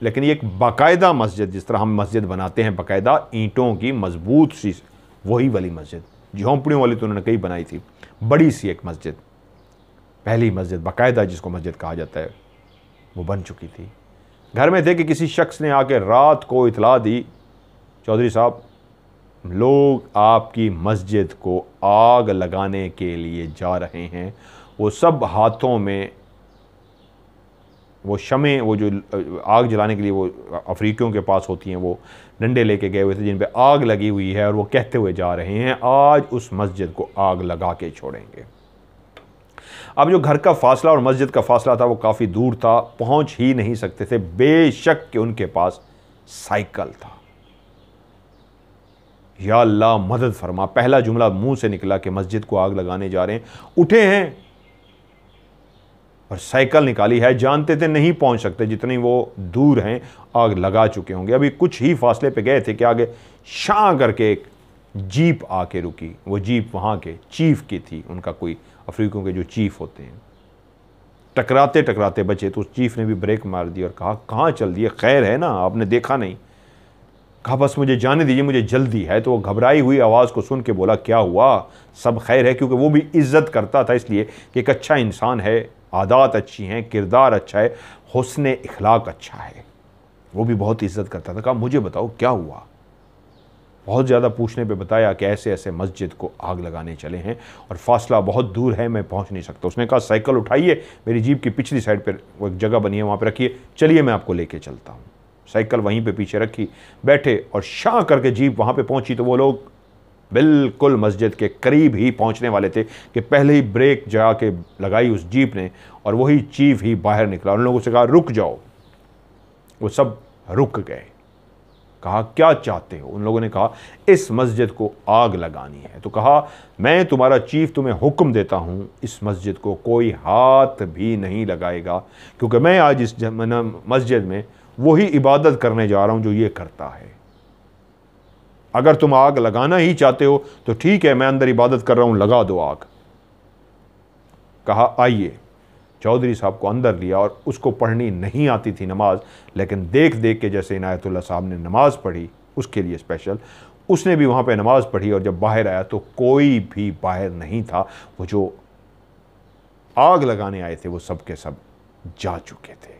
लेकिन ये एक बाकायदा मस्जिद, जिस तरह हम मस्जिद बनाते हैं, बाकायदा ईंटों की मज़बूत सी वही वाली मस्जिद झोंपड़ियों वाली तो उन्होंने कई बनाई थी, बड़ी सी एक मस्जिद, पहली मस्जिद, बाकायदा जिसको मस्जिद कहा जाता है, वो बन चुकी थी। घर में थे कि किसी शख्स ने आके रात को इतला दी, चौधरी साहब, लोग आपकी मस्जिद को आग लगाने के लिए जा रहे हैं, वो सब हाथों में वो शमें, वो जो आग जलाने के लिए वो अफ्रीकियों के पास होती हैं, वो डंडे लेके गए हुए थे जिन पे आग लगी हुई है और वो कहते हुए जा रहे हैं, आज उस मस्जिद को आग लगा के छोड़ेंगे. अब जो घर का फासला और मस्जिद का फासला था, वो काफ़ी दूर था, पहुँच ही नहीं सकते थे। बेशक कि उनके पास साइकिल था। या अल्लाह मदद फरमा। पहला जुमला मुँह से निकला कि मस्जिद को आग लगाने जा रहे हैं। उठे हैं और साइकिल निकाली है, जानते थे नहीं पहुँच सकते जितनी वो दूर हैं, आग लगा चुके होंगे। अभी कुछ ही फासले पे गए थे कि आगे शां करके एक जीप आके रुकी। वो जीप वहाँ के चीफ की थी, उनका कोई अफ्रीकों के जो चीफ होते हैं। टकराते टकराते बचे तो उस चीफ ने भी ब्रेक मार दी और कहा, कहाँ चल दिए? खैर है ना, आपने देखा नहीं। कहा, बस मुझे जाने दीजिए, मुझे जल्दी है। तो वो घबराई हुई आवाज़ को सुन के बोला, क्या हुआ? सब खैर है? क्योंकि वो भी इज़्ज़त करता था इसलिए कि एक अच्छा इंसान है आदात अच्छी हैं, किरदार अच्छा है, हुसन इखलाक अच्छा है। वो भी बहुत इज़्ज़त करता था। कहा, मुझे बताओ, क्या हुआ? बहुत ज़्यादा पूछने पे बताया कि ऐसे ऐसे मस्जिद को आग लगाने चले हैं और फासला बहुत दूर है, मैं पहुँच नहीं सकता। उसने कहा, साइकिल उठाइए, मेरी जीप की पिछली साइड पर वो एक जगह बनी है, वहाँ पर रखिए। चलिए, मैं आपको लेके चलता हूँ। साइकिल वहीं पे पीछे रखी, बैठे और शाह करके जीप वहाँ पे पहुँची। तो वो लोग बिल्कुल मस्जिद के करीब ही पहुँचने वाले थे कि पहले ही ब्रेक जगा के लगाई उस जीप ने और वही चीफ ही बाहर निकला उन लोगों से कहा, रुक जाओ। वो सब रुक गए। कहा, क्या चाहते हो? उन लोगों ने कहा, इस मस्जिद को आग लगानी है। तो कहा, मैं तुम्हारा चीफ तुम्हें हुक्म देता हूँ, इस मस्जिद को कोई हाथ भी नहीं लगाएगा, क्योंकि मैं आज इस मस्जिद में वही इबादत करने जा रहा हूँ जो ये करता है। अगर तुम आग लगाना ही चाहते हो तो ठीक है, मैं अंदर इबादत कर रहा हूँ, लगा दो आग। कहा, आइए। चौधरी साहब को अंदर लिया और उसको पढ़नी नहीं आती थी नमाज़, लेकिन देख देख के जैसे इनायतुल्ला साहब ने नमाज़ पढ़ी, उसके लिए स्पेशल उसने भी वहाँ पे नमाज़ पढ़ी और जब बाहर आया तो कोई भी बाहर नहीं था। वो जो आग लगाने आए थे, वो सब के सब जा चुके थे।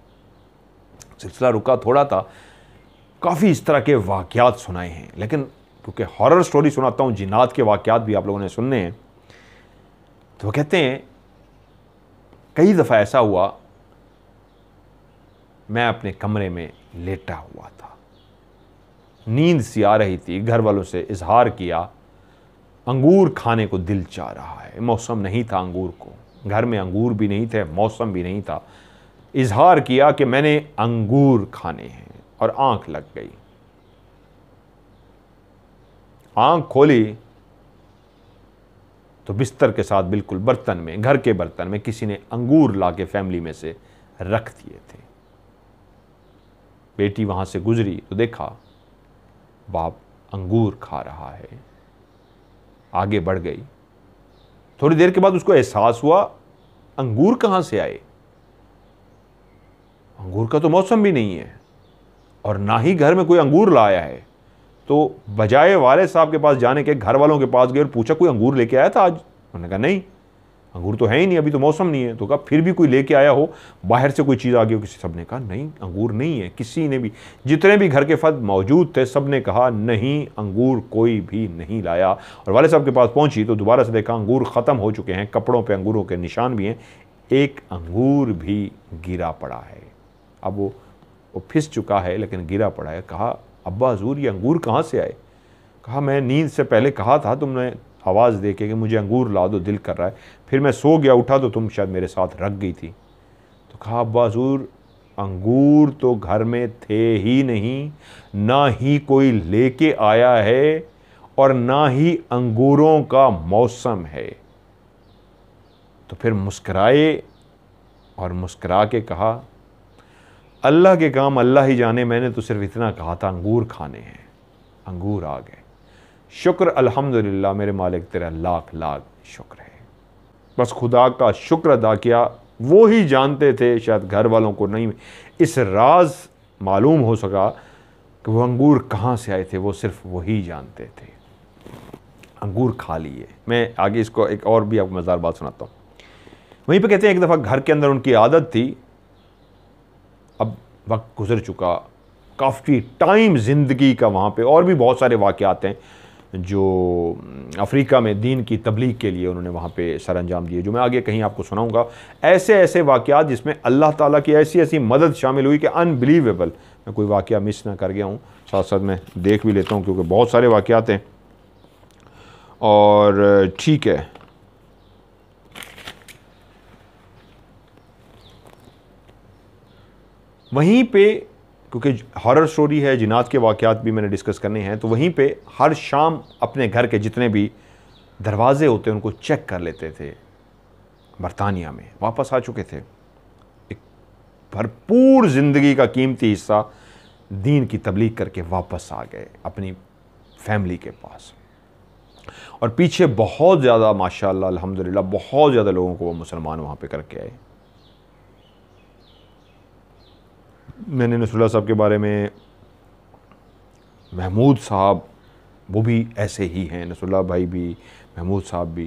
सिलसिला रुका थोड़ा था। काफ़ी इस तरह के वाक़ात सुनाए हैं, लेकिन क्योंकि हॉरर स्टोरी सुनाता हूँ जिन्नात के वाक़ात भी आप लोगों ने सुनने हैं। तो वो कहते हैं, कई दफ़ा ऐसा हुआ, मैं अपने कमरे में लेटा हुआ था। नींद सी आ रही थी घर वालों से इजहार किया। अंगूर खाने को दिल चाह रहा है। मौसम नहीं था अंगूर को। घर में अंगूर भी नहीं थे, मौसम भी नहीं था। इजहार किया कि मैंने अंगूर खाने हैं और आँख लग गई। आँख खोली तो बिस्तर के साथ बिल्कुल बर्तन में, घर के बर्तन में किसी ने अंगूर ला के फैमिली में से रख दिए थे। बेटी वहाँ से गुजरी तो देखा, बाप अंगूर खा रहा है। आगे बढ़ गई। थोड़ी देर के बाद उसको एहसास हुआ, अंगूर कहाँ से आए? अंगूर का तो मौसम भी नहीं है और ना ही घर में कोई अंगूर लाया है। तो बजाय वाले साहब के पास जाने के घर वालों के पास गए और पूछा, कोई अंगूर लेके आया था आज? उन्होंने कहा, नहीं, अंगूर तो है ही नहीं, अभी तो मौसम नहीं है। तो कहा, फिर भी कोई लेके आया हो, बाहर से कोई चीज़ आ गई हो किसी सबने? कहा, नहीं, अंगूर नहीं है, किसी ने भी, जितने भी घर के फर्द मौजूद थे, सबने कहा, नहीं, अंगूर कोई भी नहीं लाया। और वाले साहब के पास पहुँची तो दोबारा से देखा, अंगूर ख़त्म हो चुके हैं, कपड़ों पर अंगूरों के निशान भी हैं, एक अंगूर भी गिरा पड़ा है। अब वो वो फिस चुका है, लेकिन गिरा पड़ा है। कहा अब्बा हजूर ये अंगूर कहाँ से आए? कहा, मैं नींद से पहले कहा था तुमने आवाज़ दे के कि मुझे अंगूर ला दो, दिल कर रहा है। फिर मैं सो गया, उठा तो तुम शायद मेरे साथ रख गई थी। तो कहा अब्बा हजूर अंगूर तो घर में थे ही नहीं, ना ही कोई लेके आया है और ना ही अंगूरों का मौसम है। तो फिर मुस्कराए और मुस्करा के कहा अल्लाह के काम अल्लाह ही जाने, मैंने तो सिर्फ़ इतना कहा था, अंगूर खाने हैं, अंगूर आ गए। शुक्र, अल्हम्दुलिल्लाह, मेरे मालिक, तेरा लाख लाख शुक्र है। बस खुदा का शुक्र अदा किया, वो ही जानते थे, शायद घर वालों को नहीं, इस राज मालूम हो सका कि वो अंगूर कहाँ से आए थे, वो सिर्फ़ वही जानते थे। अंगूर खा लिए। मैं आगे इसको एक और भी आपको मज़ेदार बात सुनाता हूँ। वहीं पे कहते हैं, एक दफ़ा घर के अंदर उनकी आदत थी वक्त गुजर चुका। काफ़ी टाइम ज़िंदगी का वहाँ पे और भी बहुत सारे वाक़ात हैं जो अफ्रीका में दीन की तबलीग के लिए उन्होंने वहाँ पे सर अंजाम दिए, जो मैं आगे कहीं आपको सुनाऊँगा। ऐसे ऐसे वाक़ात जिसमें अल्लाह ताला की ऐसी ऐसी मदद शामिल हुई कि अनबिलीवेबल मैं कोई वाक़ मिस ना कर गया हूँ। साथ साथ मैं देख भी लेता हूँ क्योंकि बहुत सारे वाक़ात हैं। और, ठीक है वहीं पे, क्योंकि हॉरर स्टोरी है, जिनात के वाक़ात भी मैंने डिस्कस करने हैं तो वहीं पे हर शाम अपने घर के जितने भी दरवाजे होते उनको चेक कर लेते थे। बरतानिया में वापस आ चुके थे। एक भरपूर ज़िंदगी का कीमती हिस्सा दीन की तबलीग करके वापस आ गए, अपनी फैमिली के पास। और पीछे बहुत ज़्यादा, माशाल्लाह, अल्हम्दुलिल्लाह, बहुत ज़्यादा लोगों को वो मुसलमान वहाँ पे करके आए। मैंने नसरुल्ला साहब के बारे में, महमूद साहब, वो भी ऐसे ही हैं, नसरुल्ला भाई भी, महमूद साहब भी,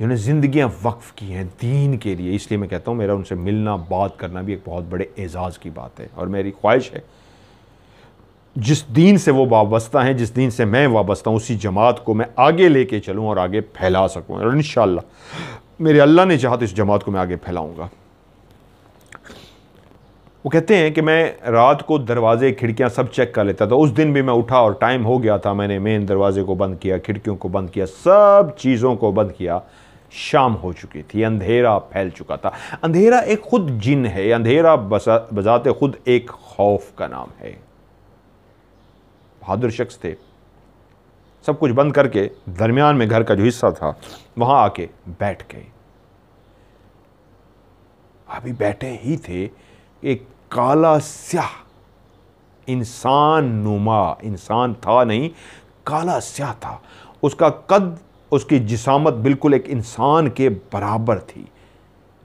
जिन्होंने ज़िंदियाँ वक्फ़ की हैं दीन के लिए। इसलिए मैं कहता हूँ, मेरा उनसे मिलना, बात करना भी एक बहुत बड़े एज़ाज़ की बात है और मेरी ख्वाहिश है, जिस दीन से वो वाबस्ता हैं, जिस दीन से मैं वाबस्ता हूँ, उसी जमात को मैं आगे लेके चलूँ और आगे फैला सकूँ और इन मेरे अल्लाह ने चाहा तो इस जमात को मैं आगे फैलाऊँगा। वो कहते हैं कि मैं रात को दरवाजे, खिड़कियाँ सब चेक कर लेता था। उस दिन भी मैं उठा और टाइम हो गया था। मैंने मेन दरवाजे को बंद किया, खिड़कियों को बंद किया, सब चीज़ों को बंद किया। शाम हो चुकी थी, अंधेरा फैल चुका था। अंधेरा एक खुद जिन है, अंधेरा बजाते खुद एक खौफ का नाम है। बहादुर शख्स थे। सब कुछ बंद करके दरमियान में घर का जो हिस्सा था, वहाँ आके बैठ गए। अभी बैठे ही थे, एक काला स्याह इंसान नुमा इंसान था नहीं काला स्याह था। उसका कद, उसकी जिसामत बिल्कुल एक इंसान के बराबर थी।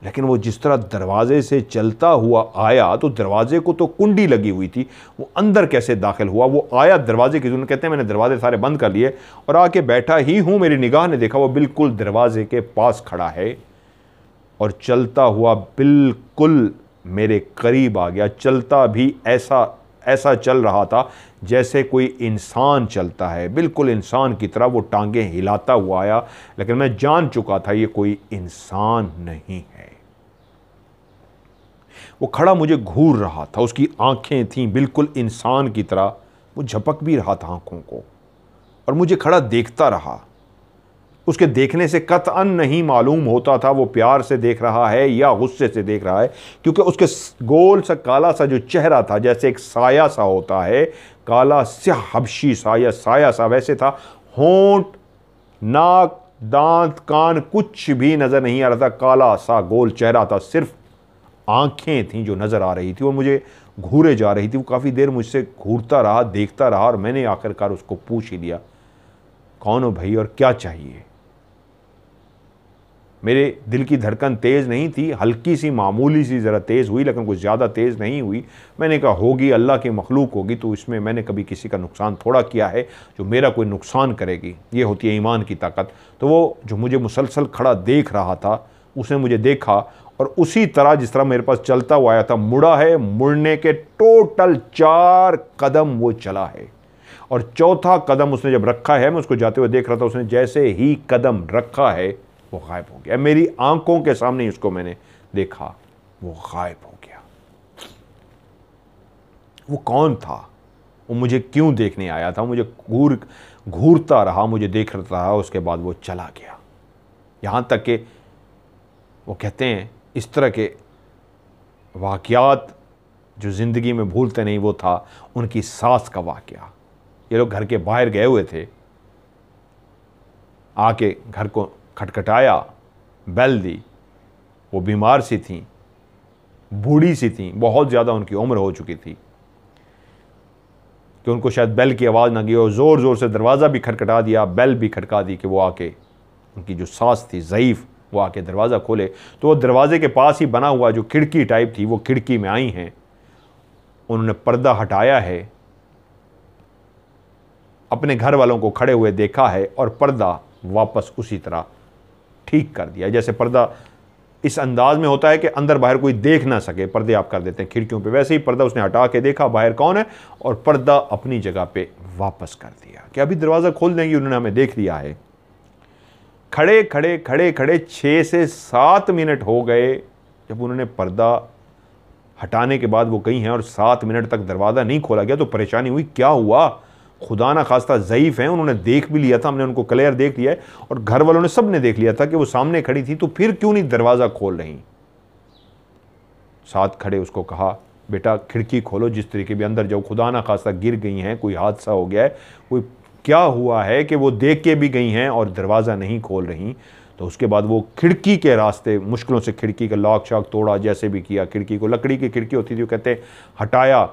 लेकिन वो जिस तरह दरवाजे से चलता हुआ आया तो दरवाजे को तो कुंडी लगी हुई थी। वो अंदर कैसे दाखिल हुआ? वो आया दरवाजे की कहते हैं, मैंने दरवाजे सारे बंद कर लिए और आके बैठा ही हूँ, मेरी निगाह ने देखा, वो बिल्कुल दरवाजे के पास खड़ा है और चलता हुआ बिल्कुल मेरे करीब आ गया, चलता भी ऐसा ऐसा चल रहा था जैसे कोई इंसान चलता है। बिल्कुल इंसान की तरह वो टांगे हिलाता हुआ आया, लेकिन मैं जान चुका था ये कोई इंसान नहीं है। वो खड़ा मुझे घूर रहा था, उसकी आँखें थीं बिल्कुल इंसान की तरह, वो झपक भी रहा था आँखों को, और मुझे खड़ा देखता रहा। उसके देखने से कतअन नहीं मालूम होता था वो प्यार से देख रहा है या गुस्से से देख रहा है, क्योंकि उसके गोल सा, काला सा जो चेहरा था, जैसे एक साया सा होता है, काला स्याह, हबशी सा या साया सा वैसे था, होंठ, नाक, दांत, कान, कुछ भी नज़र नहीं आ रहा था, काला सा गोल चेहरा था, सिर्फ़ आँखें थीं जो नज़र आ रही थी वो मुझे घूरे जा रही थी, वो काफ़ी देर मुझसे घूरता रहा, देखता रहा और मैंने आखिरकार उसको पूछ ही लिया, कौन हो भाई और क्या चाहिए? मेरे दिल की धड़कन तेज़ नहीं थी, हल्की सी, मामूली सी ज़रा तेज़ हुई, लेकिन कुछ ज़्यादा तेज़ नहीं हुई। मैंने कहा, होगी, अल्लाह की मखलूक होगी। तो इसमें मैंने कभी किसी का नुकसान थोड़ा किया है जो मेरा कोई नुकसान करेगी। ये होती है ईमान की ताकत। तो वो जो मुझे मुसलसल खड़ा देख रहा था, उसने मुझे देखा और उसी तरह, जिस तरह मेरे पास चलता हुआ आया था, मुड़ा है, मुड़ने के टोटल चार कदम वो चला है। और चौथा कदम उसने जब रखा है, मैं उसको जाते हुए देख रहा था, उसने जैसे ही कदम रखा है वो गायब हो गया। मेरी आँखों के सामने ही उसको मैंने देखा, वो गायब हो गया। वो कौन था? वो मुझे क्यों देखने आया था? मुझे घूर, घूरता रहा, मुझे देख रहा उसके बाद वो चला गया। यहाँ तक कि वो कहते हैं, इस तरह के वाक़ात जो ज़िंदगी में भूलते नहीं, वो था उनकी सास का वाक़ ये लोग घर के बाहर गए हुए थे। आके घर को खटखटाया, बैल दी। वो बीमार सी थी, बूढ़ी सी थी, बहुत ज़्यादा उनकी उम्र हो चुकी थी कि उनको शायद बेल की आवाज़ ना गई और ज़ोर ज़ोर से दरवाज़ा भी खटखटा दिया, बेल भी खटका दी कि वो आके, उनकी जो सास थी, ज़यीफ़, वो आके दरवाज़ा खोले। तो वो दरवाजे के पास ही बना हुआ जो खिड़की टाइप थी, वो खिड़की में आई हैं। उन्होंने पर्दा हटाया है, अपने घर वालों को खड़े हुए देखा है और पर्दा वापस उसी तरह ठीक कर दिया। जैसे पर्दा इस अंदाज में होता है कि अंदर बाहर कोई देख ना सके, पर्दे आप कर देते हैं खिड़कियों पे। वैसे ही पर्दा उसने हटा के देखा, बाहर कौन है? और पर्दा अपनी जगह पे वापस कर दिया कि अभी दरवाज़ा खोल देंगे, उन्होंने हमें देख लिया है। खड़े खड़े खड़े खड़े छः से सात मिनट हो गए जब उन्होंने पर्दा हटाने के बाद वो कहीं हैं और सात मिनट तक दरवाज़ा नहीं खोला गया तो परेशानी हुई, क्या हुआ? खुदा ना खास्ता ज़यीफ़ हैं, उन्होंने देख भी लिया था, हमने उनको क्लियर देख लिया है, और घर वालों ने सबने देख लिया था कि वो सामने खड़ी थी तो फिर क्यों नहीं दरवाज़ा खोल रही? साथ खड़े उसको कहा, बेटा, खिड़की खोलो, जिस तरीके भी अंदर जाओ, खुदा ना खास्ता गिर गई हैं, कोई हादसा हो गया है, कोई क्या हुआ है कि वो देख के भी गई हैं और दरवाज़ा नहीं खोल रही? तो उसके बाद वो खिड़की के रास्ते, मुश्किलों से खिड़की का लॉक शॉक तोड़ा, जैसे भी किया, खिड़की को, लकड़ी की खिड़की होती थी, वो कहते हटाया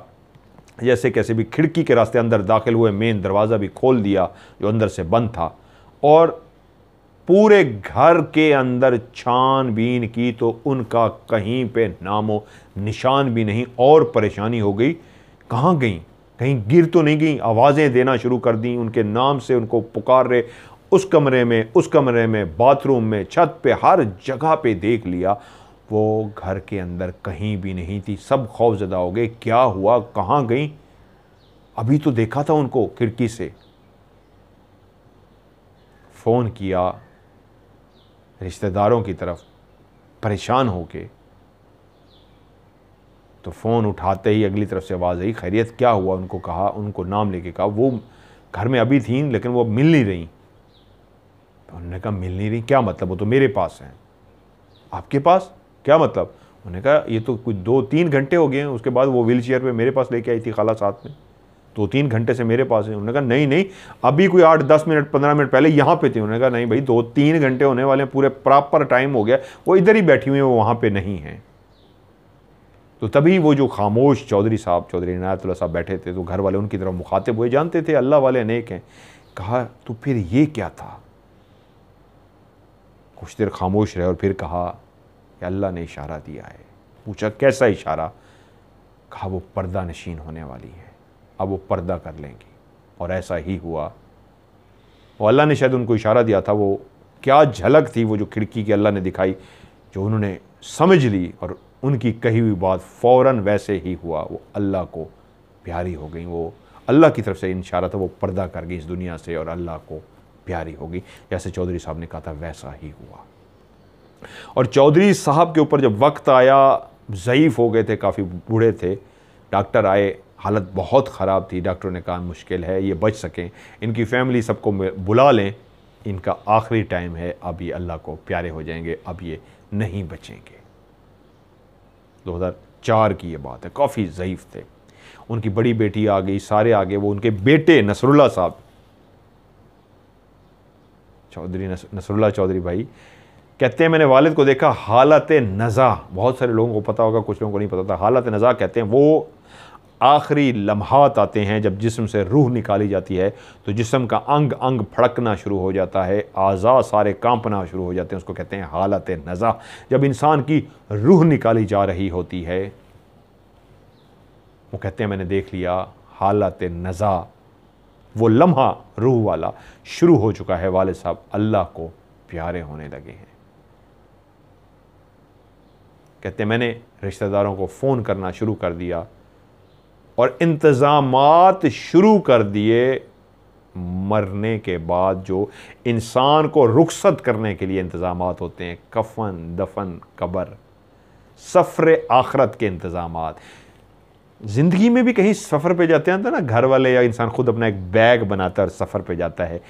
जैसे कैसे भी खिड़की के रास्ते अंदर दाखिल हुए मेन दरवाज़ा भी खोल दिया जो अंदर से बंद था। और पूरे घर के अंदर छानबीन की तो उनका कहीं पे नामो निशान भी नहीं, और परेशानी हो गई। कहाँ गई? कहीं गिर तो नहीं गई? आवाज़ें देना शुरू कर दी, उनके नाम से उनको पुकार रहे। उस कमरे में, उस कमरे में, बाथरूम में, छत पे, हर जगह पे देख लिया। वो घर के अंदर कहीं भी नहीं थी। सब खौफ खौफजदा हो गए, क्या हुआ, कहाँ गई? अभी तो देखा था उनको खिड़की से। फ़ोन किया रिश्तेदारों की तरफ़, परेशान होके। तो फ़ोन उठाते ही अगली तरफ़ से आवाज़ आई, खैरियत, क्या हुआ? उनको कहा, उनको नाम लेके कहा। वो घर में अभी थी, लेकिन वो मिल नहीं रही। तो उन्होंने कहा, मिल नहीं रही? क्या मतलब? वो तो मेरे पास हैं। आपके पास? क्या मतलब? उन्होंने कहा, ये तो कुछ दो तीन घंटे हो गए हैं, उसके बाद वो व्हील चेयर पर मेरे पास लेके आई थी खाला साथ में। दो तीन घंटे से मेरे पास है। उन्होंने कहा, नहीं नहीं, अभी कोई आठ, दस मिनट, पंद्रह मिनट पहले यहाँ पे थे। उन्होंने कहा, नहीं भाई, दो तीन घंटे होने वाले हैं, पूरे प्रॉपर टाइम हो गया। वो इधर ही बैठी हुई है, वो वहाँ पे नहीं है। तो तभी वो जो खामोश चौधरी साहब, चौधरी इनायतुल्ला साहब बैठे थे तो घर वाले उनकी तरफ़ मुखातिब हुए। जानते थे, अल्लाह वाले अनेक हैं। कहा तो फिर ये क्या था? कुछ देर खामोश रहे और फिर कहा कि अल्लाह ने इशारा दिया है। पूछा, कैसा इशारा? कहा, वो पर्दा नशीन होने वाली है। अब वो पर्दा कर लेंगी। और ऐसा ही हुआ। वो अल्लाह ने शायद उनको इशारा दिया था, वो क्या झलक थी, वो जो खिड़की की अल्लाह ने दिखाई, जो उन्होंने समझ ली और उनकी कही हुई बात फ़ौर वैसे ही हुआ। वो अल्लाह को प्यारी हो गई। वो अल्लाह की तरफ़ से इशारा था, वो पर्दा कर गई इस दुनिया से और अल्लाह को प्यारी होगी जैसे चौधरी साहब ने कहा था, वैसा ही हुआ। और चौधरी साहब के ऊपर जब वक्त आया, ज़यीफ़ हो गए थे, काफ़ी बूढ़े थे, डॉक्टर आए, हालत बहुत ख़राब थी, डॉक्टरों ने कहा, मुश्किल है, ये बच सकें, इनकी फैमिली सबको बुला लें, इनका आखिरी टाइम है अब ये अल्लाह को प्यारे हो जाएँगे, अब ये नहीं बचेंगे। 2004 की ये बात है, काफ़ी ज़यीफ़ थे। उनकी बड़ी बेटी आ गई, सारे आ गए वो उनके बेटे नसरुल्ला साहब। चौधरी नसरुल्ला चौधरी भाई कहते हैं, मैंने वालिद को देखा, हालत नज़ा। बहुत सारे लोगों को पता होगा, कुछ लोगों को नहीं पता था। हालत नज़ा कहते हैं, वो आखिरी लम्हात आते हैं जब जिस्म से रूह निकाली जाती है तो जिस्म का अंग अंग फड़कना शुरू हो जाता है, आज़ा सारे कांपना शुरू हो जाते हैं, उसको कहते हैं हालत नज़ा। जब इंसान की रूह निकाली जा रही होती है, वो कहते हैं, मैंने देख लिया, हालत नज़ा, वो लम्हा रूह वाला शुरू हो चुका है। वाले साहब अल्लाह को प्यारे होने लगे हैं। कहते मैंने रिश्तेदारों को फ़ोन करना शुरू कर दिया और इंतज़ाम शुरू कर दिए मरने के बाद जो इंसान को रुखसत करने के लिए इंतज़ाम होते हैं, कफन, दफन, कबर, सफ़र आखरत के इंतज़ाम ज़िंदगी में भी कहीं सफ़र पे जाते हैं तो ना, घर वाले या इंसान खुद अपना एक बैग बनाता है और सफ़र पे जाता है।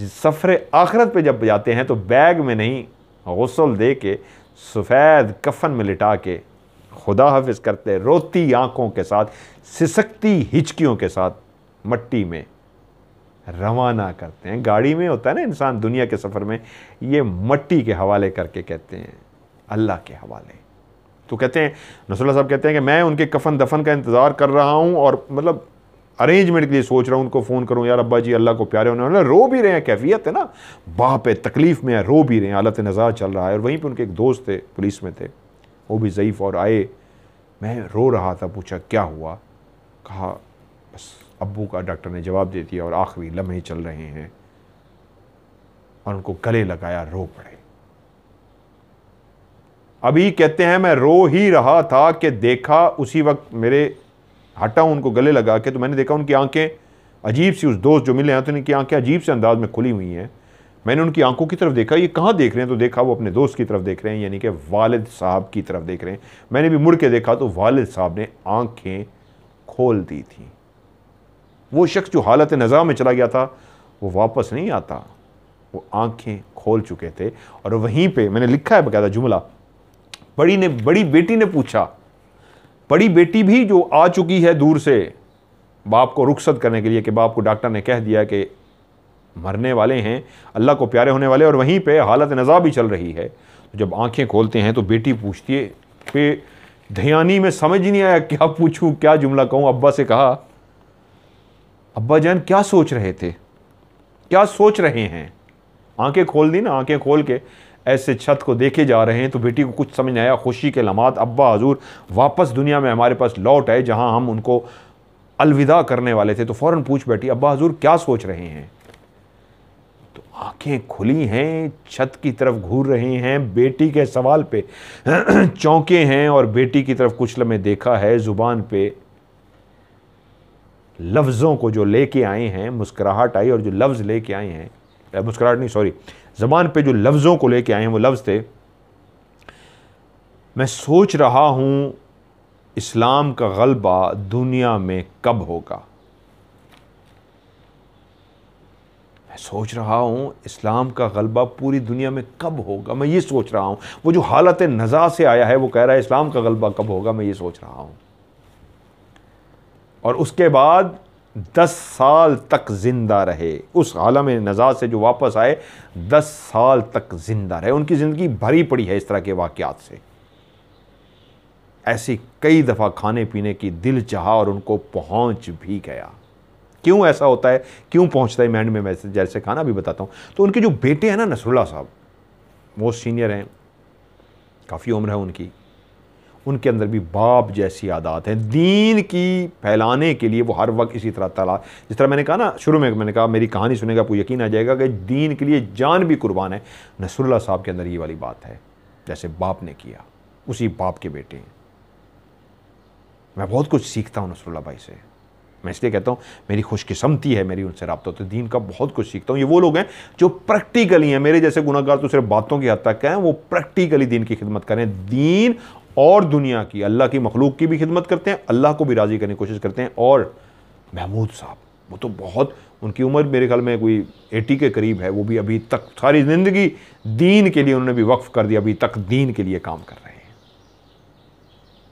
सफ़र आखरत पे जब जाते हैं तो बैग में नहीं, गसल दे के सफ़ेद कफन में लिटा के खुदा हाफिज करते रोती आँखों के साथ, सिसकती हिचकियों के साथ मट्टी में रवाना करते हैं। गाड़ी में होता है ना इंसान दुनिया के सफ़र में, ये मट्टी के हवाले करके कहते हैं, अल्लाह के हवाले। तो कहते हैं नसरुल्ला साहब कहते हैं कि मैं उनके कफन दफन का इंतज़ार कर रहा हूँ और मतलब अरेंजमेंट के लिए सोच रहा हूँ, उनको फ़ोन करूँ, यार अब्बा जी, अल्लाह को प्यारे होने वाले रो भी रहे हैं, कैफियत है ना? बाप है, तकलीफ़ में है, रो भी रहे हैं, हालत नज़ार चल रहा है। और वहीं पर उनके एक दोस्त थे, पुलिस में थे, वो भी ज़यीफ़ और आए। मैं रो रहा था, पूछा, क्या हुआ? कहा, बस अबू का डॉक्टर ने जवाब दे दिया और आखिरी लम्हे चल रहे हैं। और उनको गले लगाया, रो पड़े। अभी कहते हैं, मैं रो ही रहा था कि देखा, उसी वक्त मेरे हटा उनको गले लगा के तो मैंने देखा उनकी आँखें अजीब सी, उस दोस्त जो मिले हैं तो उनकी आँखें अजीब से अंदाज में खुली हुई हैं। मैंने उनकी आँखों की तरफ़ देखा, ये कहाँ देख रहे हैं? तो देखा वो अपने दोस्त की तरफ़ देख रहे हैं, यानी कि वालिद साहब की तरफ़ देख रहे हैं। मैंने भी मुड़ के देखा तो वालिद साहब ने आँखें खोल दी थी। वो शख्स जो हालत नज़ा में चला गया था, वो वापस नहीं आता। वो आँखें खोल चुके थे। और वहीं पे मैंने लिखा है बकायदा जुमला, बड़ी ने, बड़ी बेटी ने पूछा बड़ी बेटी भी जो आ चुकी है दूर से, बाप को रुखसत करने के लिए कि बाप को डॉक्टर ने कह दिया कि मरने वाले हैं, अल्लाह को प्यारे होने वाले, और वहीं पे हालत नज़ा भी चल रही है। तो जब आँखें खोलते हैं तो बेटी पूछती है पे ध्यानी में समझ ही नहीं आया, क्या पूछूँ, क्या जुमला कहूँ? अब्बा से कहा, अब्बा जान, क्या सोच रहे थे? क्या सोच रहे हैं? आँखें खोल दी ना, आँखें खोल के ऐसे छत को देखे जा रहे हैं तो बेटी को कुछ समझ नहीं आया। खुशी के लम्हात, अब्बा हजूर, वापस दुनिया में हमारे पास लौट आए, जहाँ हम उनको अलविदा करने वाले थे। तो फ़ौरन पूछ बैठी, अब्बा हजूर, क्या सोच रहे हैं? तो आँखें खुली हैं, छत की तरफ़ घूर रहे हैं, बेटी के सवाल पे चौंके हैं, और बेटी की तरफ़ कुछ लम्हे देखा है, ज़ुबान पे लफ्ज़ों को जो लेके आए हैं, मुस्कुराहट आई, और जो लफ्ज़ लेके आए हैं मुस्कुराहट नहीं सॉरी ज़बान पे जो लफ्ज़ों को लेके आए हैं, वो लफ्ज़ थे, मैं सोच रहा हूँ इस्लाम का गलबा दुनिया में कब होगा? मैं सोच रहा हूँ इस्लाम का गलबा पूरी दुनिया में कब होगा? मैं ये सोच रहा हूँ। वो जो हालत नज़ा से आया है, वो कह रहा है इस्लाम का गलबा कब होगा? मैं ये सोच रहा हूँ। और उसके बाद दस साल तक ज़िंदा रहे। उस आलम नज़ा से जो वापस आए, दस साल तक ज़िंदा रहे। उनकी ज़िंदगी भरी पड़ी है इस तरह के वाक़ात से। ऐसी कई दफ़ा खाने पीने की दिल चाह और उनको पहुँच भी गया। क्यों ऐसा होता है? क्यों पहुँचता है? मैंड में मैं जैसे खाना भी बताता हूँ। तो उनके जो बेटे हैं ना नसरुल्ला साहब, वो सीनियर हैं। काफ़ी उम्र है उनकी। उनके अंदर भी बाप जैसी आदात है। दीन की फैलाने के लिए वो हर वक्त इसी तरह तला, जिस तरह मैंने कहा ना, शुरू में मैंने कहा, मेरी कहानी सुनेगा आपको यकीन आ जाएगा कि दीन के लिए जान भी कुर्बान है। नसरुल्ला साहब के अंदर ये वाली बात है, जैसे बाप ने किया, उसी बाप के बेटे हैं। मैं बहुत कुछ सीखता हूँ नसरुल्ला भाई से। मैं इसलिए कहता हूँ, मेरी खुशकिस्मती है, मेरी उनसे रबता। तो दीन का बहुत कुछ सीखता हूँ। ये वो लोग हैं जो प्रैक्टिकली हैं। मेरे जैसे गुनागार तो सिर्फ़ बातों की हद तक हैं, वो प्रैक्टिकली दीन की खिदमत करें। दीन और दुनिया की, अल्लाह की मखलूक की भी खिदमत करते हैं, अल्लाह को भी राज़ी करने की कोशिश करते हैं। और महमूद साहब, वो तो बहुत, उनकी उम्र मेरे ख्याल में कोई एटी के करीब है, वो भी अभी तक सारी ज़िंदगी दीन के लिए उन्होंने भी वक्फ कर दिया, अभी तक दीन के लिए काम कर रहे हैं।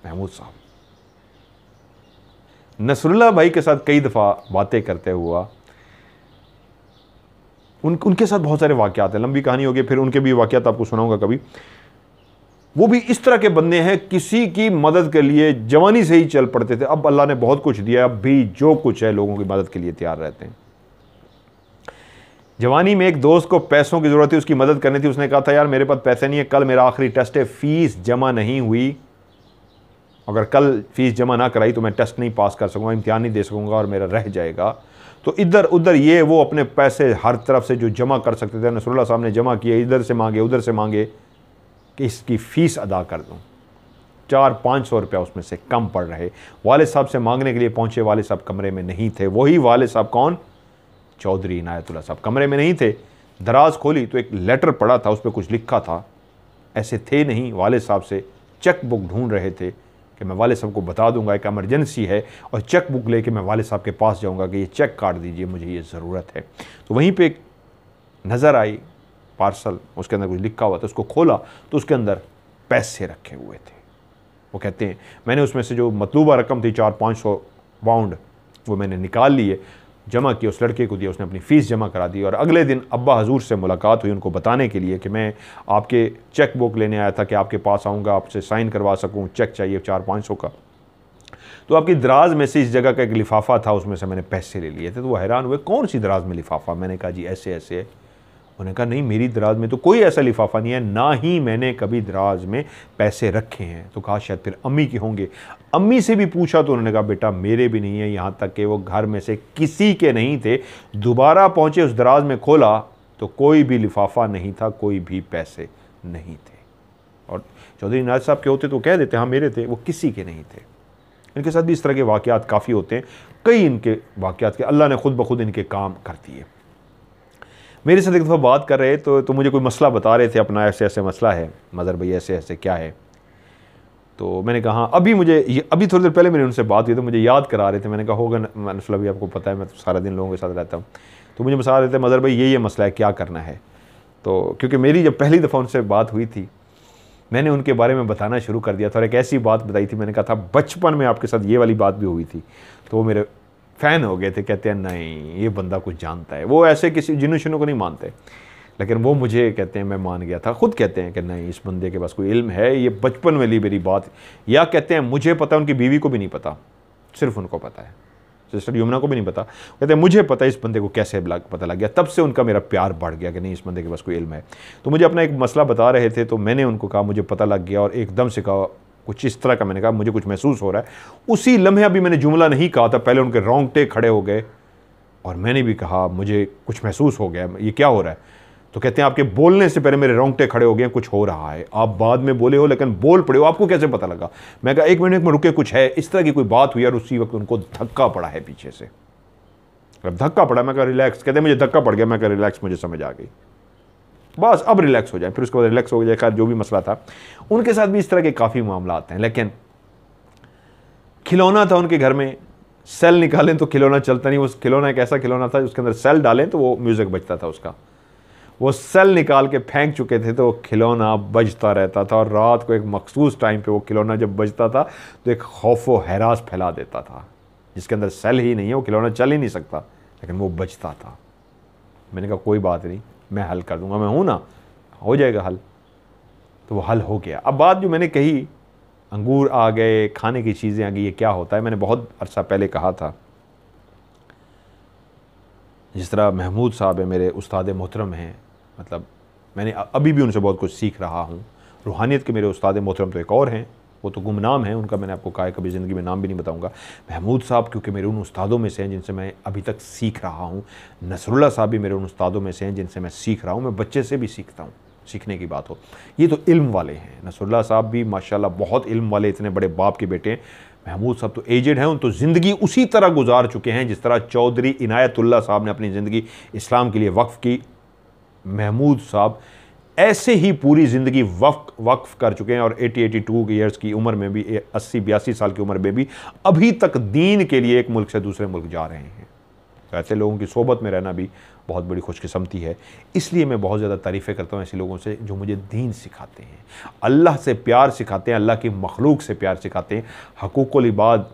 महमूद साहब नसरुल्ला भाई के साथ कई दफ़ा बातें करते हुआ, उन, उनके साथ बहुत सारे वाक़ात हैं, लंबी कहानी होगी, फिर उनके भी वाक़ात आपको सुनाऊँगा कभी। वो भी इस तरह के बंदे हैं, किसी की मदद के लिए जवानी से ही चल पड़ते थे। अब अल्लाह ने बहुत कुछ दिया, अब भी जो कुछ है लोगों की मदद के लिए तैयार रहते हैं। जवानी में एक दोस्त को पैसों की ज़रूरत थी, उसकी मदद करनी थी, उसने कहा था, यार, मेरे पास पैसे नहीं है, कल मेरा आखिरी टेस्ट है, फ़ीस जमा नहीं हुई। अगर कल फ़ीस जमा ना कराई तो मैं टेस्ट नहीं पास कर सकूँगा, इम्तिहान नहीं दे सकूँगा और मेरा रह जाएगा। तो इधर उधर ये वो अपने पैसे हर तरफ़ से जो जमा कर सकते थे नसरुल्ला साहब ने जमा किए इधर से मांगे, उधर से मांगे। कि इसकी फ़ीस अदा कर दूँ। चार पाँच सौ रुपया उसमें से कम पड़ रहे। वाले साहब से मांगने के लिए पहुँचे वाले साहब कमरे में नहीं थे। वही वाले साहब कौन? चौधरी इनायतुल्ला साहब कमरे में नहीं थे। दराज खोली तो एक लेटर पड़ा था, उस पर कुछ लिखा था। ऐसे थे नहीं। वाले साहब से चेक बुक ढूंढ रहे थे कि मैं वाले साहब को बता दूँगा, एक एमरजेंसी है, और चेक बुक लेके मैं वाले साहब के पास जाऊँगा कि ये चेक काट दीजिए, मुझे ये ज़रूरत है। तो वहीं पे नज़र आई पार्सल, उसके अंदर कुछ लिखा हुआ था, उसको खोला तो उसके अंदर पैसे रखे हुए थे। वो कहते हैं, मैंने उसमें से जो मतलूबा रकम थी, चार पाँच सौ बाउंड वो मैंने निकाल लिए, जमा किया, उस लड़के को दिया, उसने अपनी फ़ीस जमा करा दी, और अगले दिन अब्बा हजूर से मुलाकात हुई उनको बताने के लिए कि मैं आपके चेक बुक लेने आया था कि आपके पास आऊँगा, आपसे साइन करवा सकूँ, चेक चाहिए चार पाँच सौ का। तो आपकी दराज में से इस जगह का एक लिफाफा था, उसमें से मैंने पैसे ले लिए थे तो वो हैरान हुए, कौन सी दराज में लिफाफा? मैंने कहा, जी, ऐसे ऐसे उन्होंने कहा, नहीं, मेरी दराज में तो कोई ऐसा लिफाफा नहीं है, ना ही मैंने कभी दराज में पैसे रखे हैं। तो कहा, शायद फिर अम्मी के होंगे। अम्मी से भी पूछा तो उन्होंने कहा, बेटा, मेरे भी नहीं है, यहाँ तक कि वो घर में से किसी के नहीं थे। दोबारा पहुँचे, उस दराज में खोला तो कोई भी लिफाफा नहीं था, कोई भी पैसे नहीं थे। और चौधरी नाज साहब के होते तो कह देते हाँ मेरे थे, वो किसी के नहीं थे। इनके साथ भी इस तरह के वाक़ात काफ़ी होते हैं। कई इनके वाक़ात के, अल्लाह ने खुद ब खुद इनके काम कर दिए। मेरे साथ एक दफ़ा बात कर रहे तो तो मुझे कोई मसला बता रहे थे, अपना ऐसे ऐसे मसला है, मदर भाई ऐसे ऐसे क्या है? तो मैंने कहा, अभी मुझे ये, अभी थोड़ी देर पहले मैंने उनसे बात हुई तो मुझे याद करा रहे थे, मैंने कहा, होगा मसला भी आपको पता है, मैं तो सारा दिन लोगों के साथ रहता हूँ। तो मुझे बता रहे थे, मदर भाई, ये ये मसला है, क्या करना है? तो क्योंकि मेरी जब पहली दफ़ा उनसे बात हुई थी, मैंने उनके बारे में बताना शुरू कर दिया था, और एक ऐसी बात बताई थी, मैंने कहा था, बचपन में आपके साथ ये वाली बात भी हुई थी तो वो मेरे फ़ैन हो गए थे, कहते हैं, नहीं, ये बंदा कुछ जानता है। वो ऐसे किसी, जिन्हों शिनों को नहीं मानते। लेकिन वो मुझे कहते हैं, मैं मान गया था। खुद कहते हैं कि, नहीं, इस बंदे के पास कोई इल्म है, ये बचपन में ली मेरी बात। या कहते हैं, मुझे पता उनकी बीवी को भी नहीं पता। सिर्फ़ उनको पता है। सिस्टर यमुना को भी नहीं पता। कहते हैं, मुझे पता इस बंदे को कैसे पता लग गया। तब से उनका मेरा प्यार बढ़ गया कि नहीं, इस बंदे के पास कोई इल्म है। तो मुझे अपना एक मसला बता रहे थे तो मैंने उनको कहा, मुझे पता लग गया। और एकदम से कहा कुछ इस तरह का मैंने कहा, मुझे कुछ महसूस हो रहा है। उसी लम्हे अभी मैंने जुमला नहीं कहा था, पहले उनके रोंगटे खड़े हो गए और मैंने भी कहा, मुझे कुछ महसूस हो गया, ये क्या हो रहा है? तो कहते हैं, आपके बोलने से पहले मेरे रोंगटे खड़े हो गए, कुछ हो रहा है। आप बाद में बोले हो, लेकिन बोल पड़े हो, आपको कैसे पता लगा? मैं कहा, एक मिनट में रुके कुछ है, इस तरह की कोई बात हुई और उसी वक्त उनको धक्का पड़ा है पीछे से। अब धक्का पड़ा, मैं कहा, रिलैक्स, कहते मुझे धक्का पड़ गया, मैं कहा, रिलैक्स, मुझे समझ आ गई। बस, अब रिलैक्स हो जाए। फिर उसके बाद रिलैक्स हो जाए, खैर, जो भी मसला था। उनके साथ भी इस तरह के काफ़ी मामला आते हैं, लेकिन खिलौना था उनके घर में। सेल निकालें तो खिलौना चलता नहीं उस खिलौना एक ऐसा खिलौना था उसके अंदर सेल डालें तो वो म्यूज़िक बजता था उसका। वो सेल निकाल के फेंक चुके थे तो वो खिलौना बजता रहता था और रात को एक मखसूस टाइम पे वो खिलौना जब बजता था तो एक खौफ व हैरास फैला देता था। जिसके अंदर सेल ही नहीं है, वो खिलौना चल ही नहीं सकता, लेकिन वो बजता था। मैंने कहा, कोई बात नहीं। मैं हल कर दूँगा, मैं हूँ ना, हो जाएगा हल। तो वो हल हो गया। अब बात जो मैंने कही, अंगूर आ गए, खाने की चीज़ें आ गई, ये क्या होता है? मैंने बहुत अरसा पहले कहा था। जिस तरह महमूद साहब है, मेरे उस्ताद मोहतरम हैं मतलब मैंने अभी भी उनसे बहुत कुछ सीख रहा हूँ। रूहानियत के मेरे उस्ताद मोहतरम तो एक और हैं। वो तो गुमनाम है, उनका मैंने आपको कहा कभी ज़िंदगी में नाम भी नहीं बताऊँगा। महमूद साहब, क्योंकि मेरे उन उस्तादों में से हैं जिनसे मैं अभी तक सीख रहा हूँ। नसरुल्ला साहब भी मेरे उन उस्तादों में से हैं जिनसे मैं सीख रहा हूँ, मैं बच्चे से भी सीखता हूँ, सीखने की बात हो। ये तो इल्म वाले हैं। नसरुल्ला साहब भी, माशाल्लाह, बहुत इल्म वाले, इतने बड़े बाप के बेटे हैं। महमूद साहब तो एजेड हैं, उन तो ज़िंदगी उसी तरह गुजार चुके हैं, जिस तरह चौधरी इनायतुल्ला साहब ने अपनी ज़िंदगी इस्लाम के लिए वक्फ़ की। महमूद साहब ऐसे ही पूरी ज़िंदगी वक्फ वक्फ कर चुके हैं और 80 82 ईयर्स की उम्र में भी 80 बयासी साल की उम्र में भी अभी तक दीन के लिए एक मुल्क से दूसरे मुल्क जा रहे हैं। तो ऐसे लोगों की सोबत में रहना भी बहुत बड़ी खुशकस्मती है। इसलिए मैं बहुत ज़्यादा तारीफ़ें करता हूँ ऐसे लोगों से जो मुझे दीन सिखाते हैं। अल्लाह से प्यार सिखाते हैं, अल्लाह की मखलूक से प्यार सिखाते हैं। हकूक़ इबाद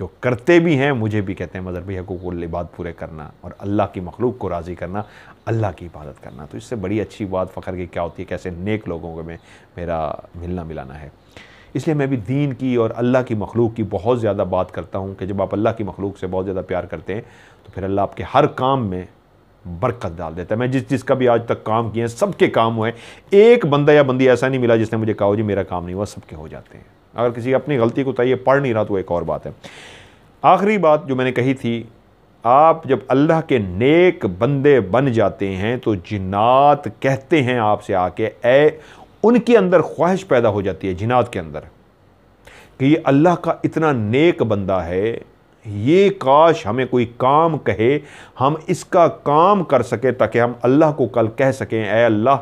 जो करते भी हैं, मुझे भी कहते हैं मज़र भाई इबाद पूरे करना और अल्लाह की मखलूक को राज़ी करना। अल्लाह की इबादत करना। तो इससे बड़ी अच्छी बात फ़ख्र की क्या होती है? कैसे नेक लोगों को में, मेरा मिलना मिलाना है। इसलिए मैं भी दीन की और अल्लाह की मखलूक की बहुत ज़्यादा बात करता हूँ कि जब आप अल्लाह की मखलूक से बहुत ज़्यादा प्यार करते हैं तो फिर अल्लाह आपके हर काम में बरकत डाल देता है। मैं जिस, जिसका भी आज तक काम किए हैं, सबके काम हुए एक बंदा या बंदी ऐसा नहीं मिला जिसने मुझे कहा जी, मेरा काम नहीं हुआ, सबके हो जाते हैं। अगर किसी अपनी गलती को तो तय पढ़ नहीं रहा तो एक और बात है। आखिरी बात जो मैंने कही थी आप जब अल्लाह के नेक बंदे बन जाते हैं तो जिन्नात कहते हैं आपसे आके ए उनके अंदर ख्वाहिश पैदा हो जाती है, जिन्नात के अंदर, कि ये अल्लाह का इतना नेक बंदा है, ये काश हमें कोई काम कहे, हम इसका काम कर सके, ताकि हम अल्लाह को कल कह सकें ए अल्लाह,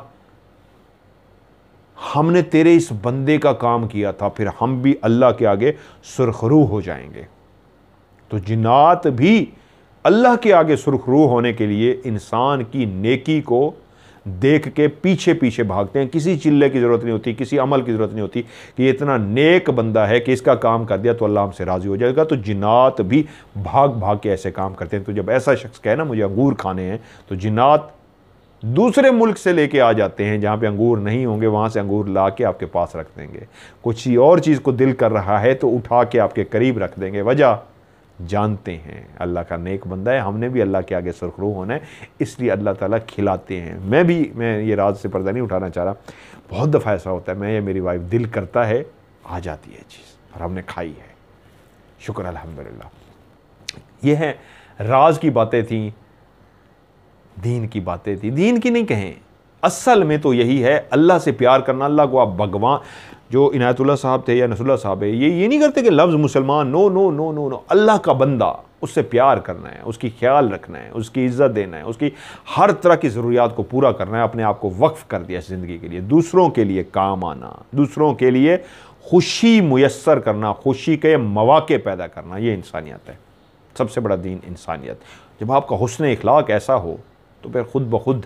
हमने तेरे इस बंदे का काम किया था, फिर हम भी अल्लाह के आगे सुरखरू हो जाएँगे। तो जिन्नात भी अल्लाह के आगे सुरखरू होने के लिए इंसान की नेकी को देख के पीछे पीछे भागते हैं। किसी चिल्ले की ज़रूरत नहीं होती, किसी अमल की ज़रूरत नहीं होती कि ये इतना नेक बंदा है कि इसका काम कर दिया तो अल्लाह हमसे राज़ी हो जाएगा। तो जिन्नात भी भाग भाग के ऐसे काम करते हैं। तो जब ऐसा शख्स कहे ना, मुझे अंगूर खाने हैं तो जिन्नात दूसरे मुल्क से लेके आ जाते हैं। जहाँ पे अंगूर नहीं होंगे, वहाँ से अंगूर ला के आपके पास रख देंगे। कुछ और चीज़ को दिल कर रहा है तो उठा के आपके करीब रख देंगे। वजह जानते हैं। अल्लाह का नेक बंदा है, हमने भी अल्लाह के आगे सुरखरू होना है, इसलिए अल्लाह ताला खिलाते हैं। मैं भी, मैं ये राज से पर्दा नहीं उठाना चाह रहा। बहुत दफ़ा ऐसा होता है, मैं या मेरी वाइफ दिल करता है, आ जाती है चीज़, और हमने खाई है। शुक्र अल्हम्दुलिल्लाह। ये है राज की बातें थी, दीन की बातें थी। दीन की नहीं कहें, असल में तो यही है, अल्लाह से प्यार करना, अल्लाह को आप भगवान जो इनायतुल्ला साहब थे या नसुल्ला साहब है ये ये नहीं करते कि लफ्ज़ मुसलमान, no no no no no, Allah का बंदा, उससे प्यार करना है, उसकी ख्याल रखना है, उसकी इज़्ज़त देना है, उसकी हर तरह की ज़रूरियात को पूरा करना है, अपने आप को वक्फ़ कर दिया ज़िंदगी के लिए। दूसरों के लिए काम आना, दूसरों के लिए खुशी मैसर करना, खुशी के मौाक़े पैदा करना, ये इंसानियत है। सबसे बड़ा दीन इंसानियत। जब आपका हुसन अखलाक ऐसा हो तो फिर ख़ुद ब खुद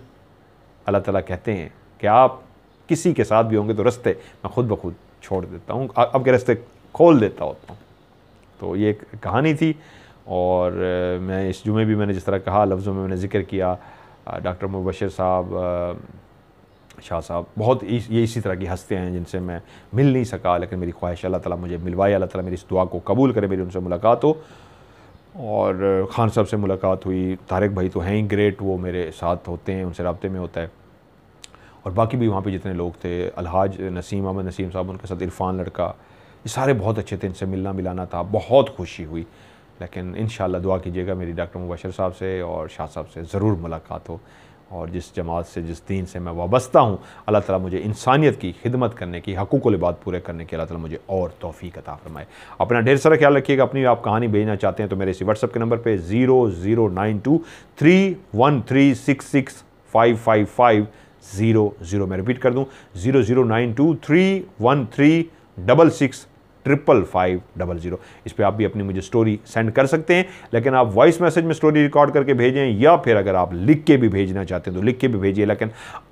अल्लाह ताला कहते हैं कि आप किसी के साथ भी होंगे तो रस्ते मैं खुद ब खुद छोड़ देता हूँ। अब के रस्ते खोल देता होता हूँ। तो ये एक कहानी थी और मैं इस जुमे भी मैंने जिस तरह कहा, लफ्ज़ों में मैंने ज़िक्र किया। डॉक्टर मुबशर साहब शाह साहब, बहुत ये इसी तरह की हँसते हैं जिनसे मैं मिल नहीं सका, लेकिन मेरी ख्वाहिश अल्लाह ताला मुझे मिलवाए, अल्लाह ताला मेरी इस दुआ को कबूल करे, मेरी उनसे मुलाकात हो। और ख़ान साहब से मुलाकात हुई, तारक भाई तो हैं ही, ग्रेट, वो मेरे साथ होते हैं, उनसे रबते में होता है। और बाकी भी वहाँ पे जितने लोग थे, अलहाज, नसीम, अहमद नसीम साहब, उनके साथ इरफान लड़का, ये सारे बहुत अच्छे थे, इनसे मिलना मिलाना था, बहुत खुशी हुई। लेकिन इन दुआ कीजिएगा मेरी डॉक्टर मुबशर साहब से और शाह साहब से ज़रूर मुलाकात हो और जिस जमात से, जिस दीन से मैं वाबस्ता हूँ, अल्लाह ताला मुझे इंसानियत की खिदमत करने की हकूक़ लिबाद पूरे करने की, अल्लाह ताला मुझे और तोफ़ी अता फरमाए। अपना ढेर सारा ख्याल रखिएगा, अपनी आप कहानी भेजना चाहते हैं तो मेरे इसी व्हाट्सअप के नंबर पर zero zero nine two three one three six six five five five zero zero, मैं रिपीट कर दूँ, zero zero nine two three one three double six triple five double zero इस पर आप भी अपनी मुझे स्टोरी सेंड कर सकते हैं, लेकिन आप वॉइस मैसेज में स्टोरी रिकॉर्ड करके भेजें या फिर अगर आप लिख के भी भेजना चाहते हैं तो लिख के भी भेजिए, लेकिन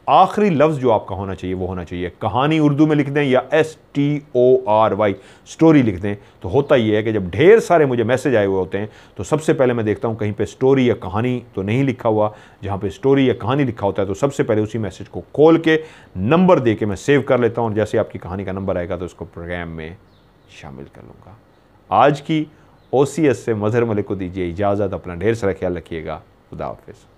आखिरी लफ्ज़ जो आपका होना चाहिए, वो होना चाहिए कहानी उर्दू में लिख दें या S T O R Y story लिख दें। तो होता ये है कि जब ढेर सारे मुझे मैसेज आए हुए होते हैं तो सबसे पहले मैं देखता हूँ कहीं पर स्टोरी या कहानी तो नहीं लिखा हुआ। जहाँ पर स्टोरी या कहानी लिखा होता है तो सबसे पहले उसी मैसेज को खोल के नंबर दे के मैं सेव कर लेता हूँ, और जैसे आपकी कहानी का नंबर आएगा तो उसको प्रोग्राम में शामिल कर लूँगा। आज की ओसीएस से मज़हर मलिक को दीजिए इजाज़त, अपना ढेर सारा ख्याल रखिएगा। खुदा हाफिज़।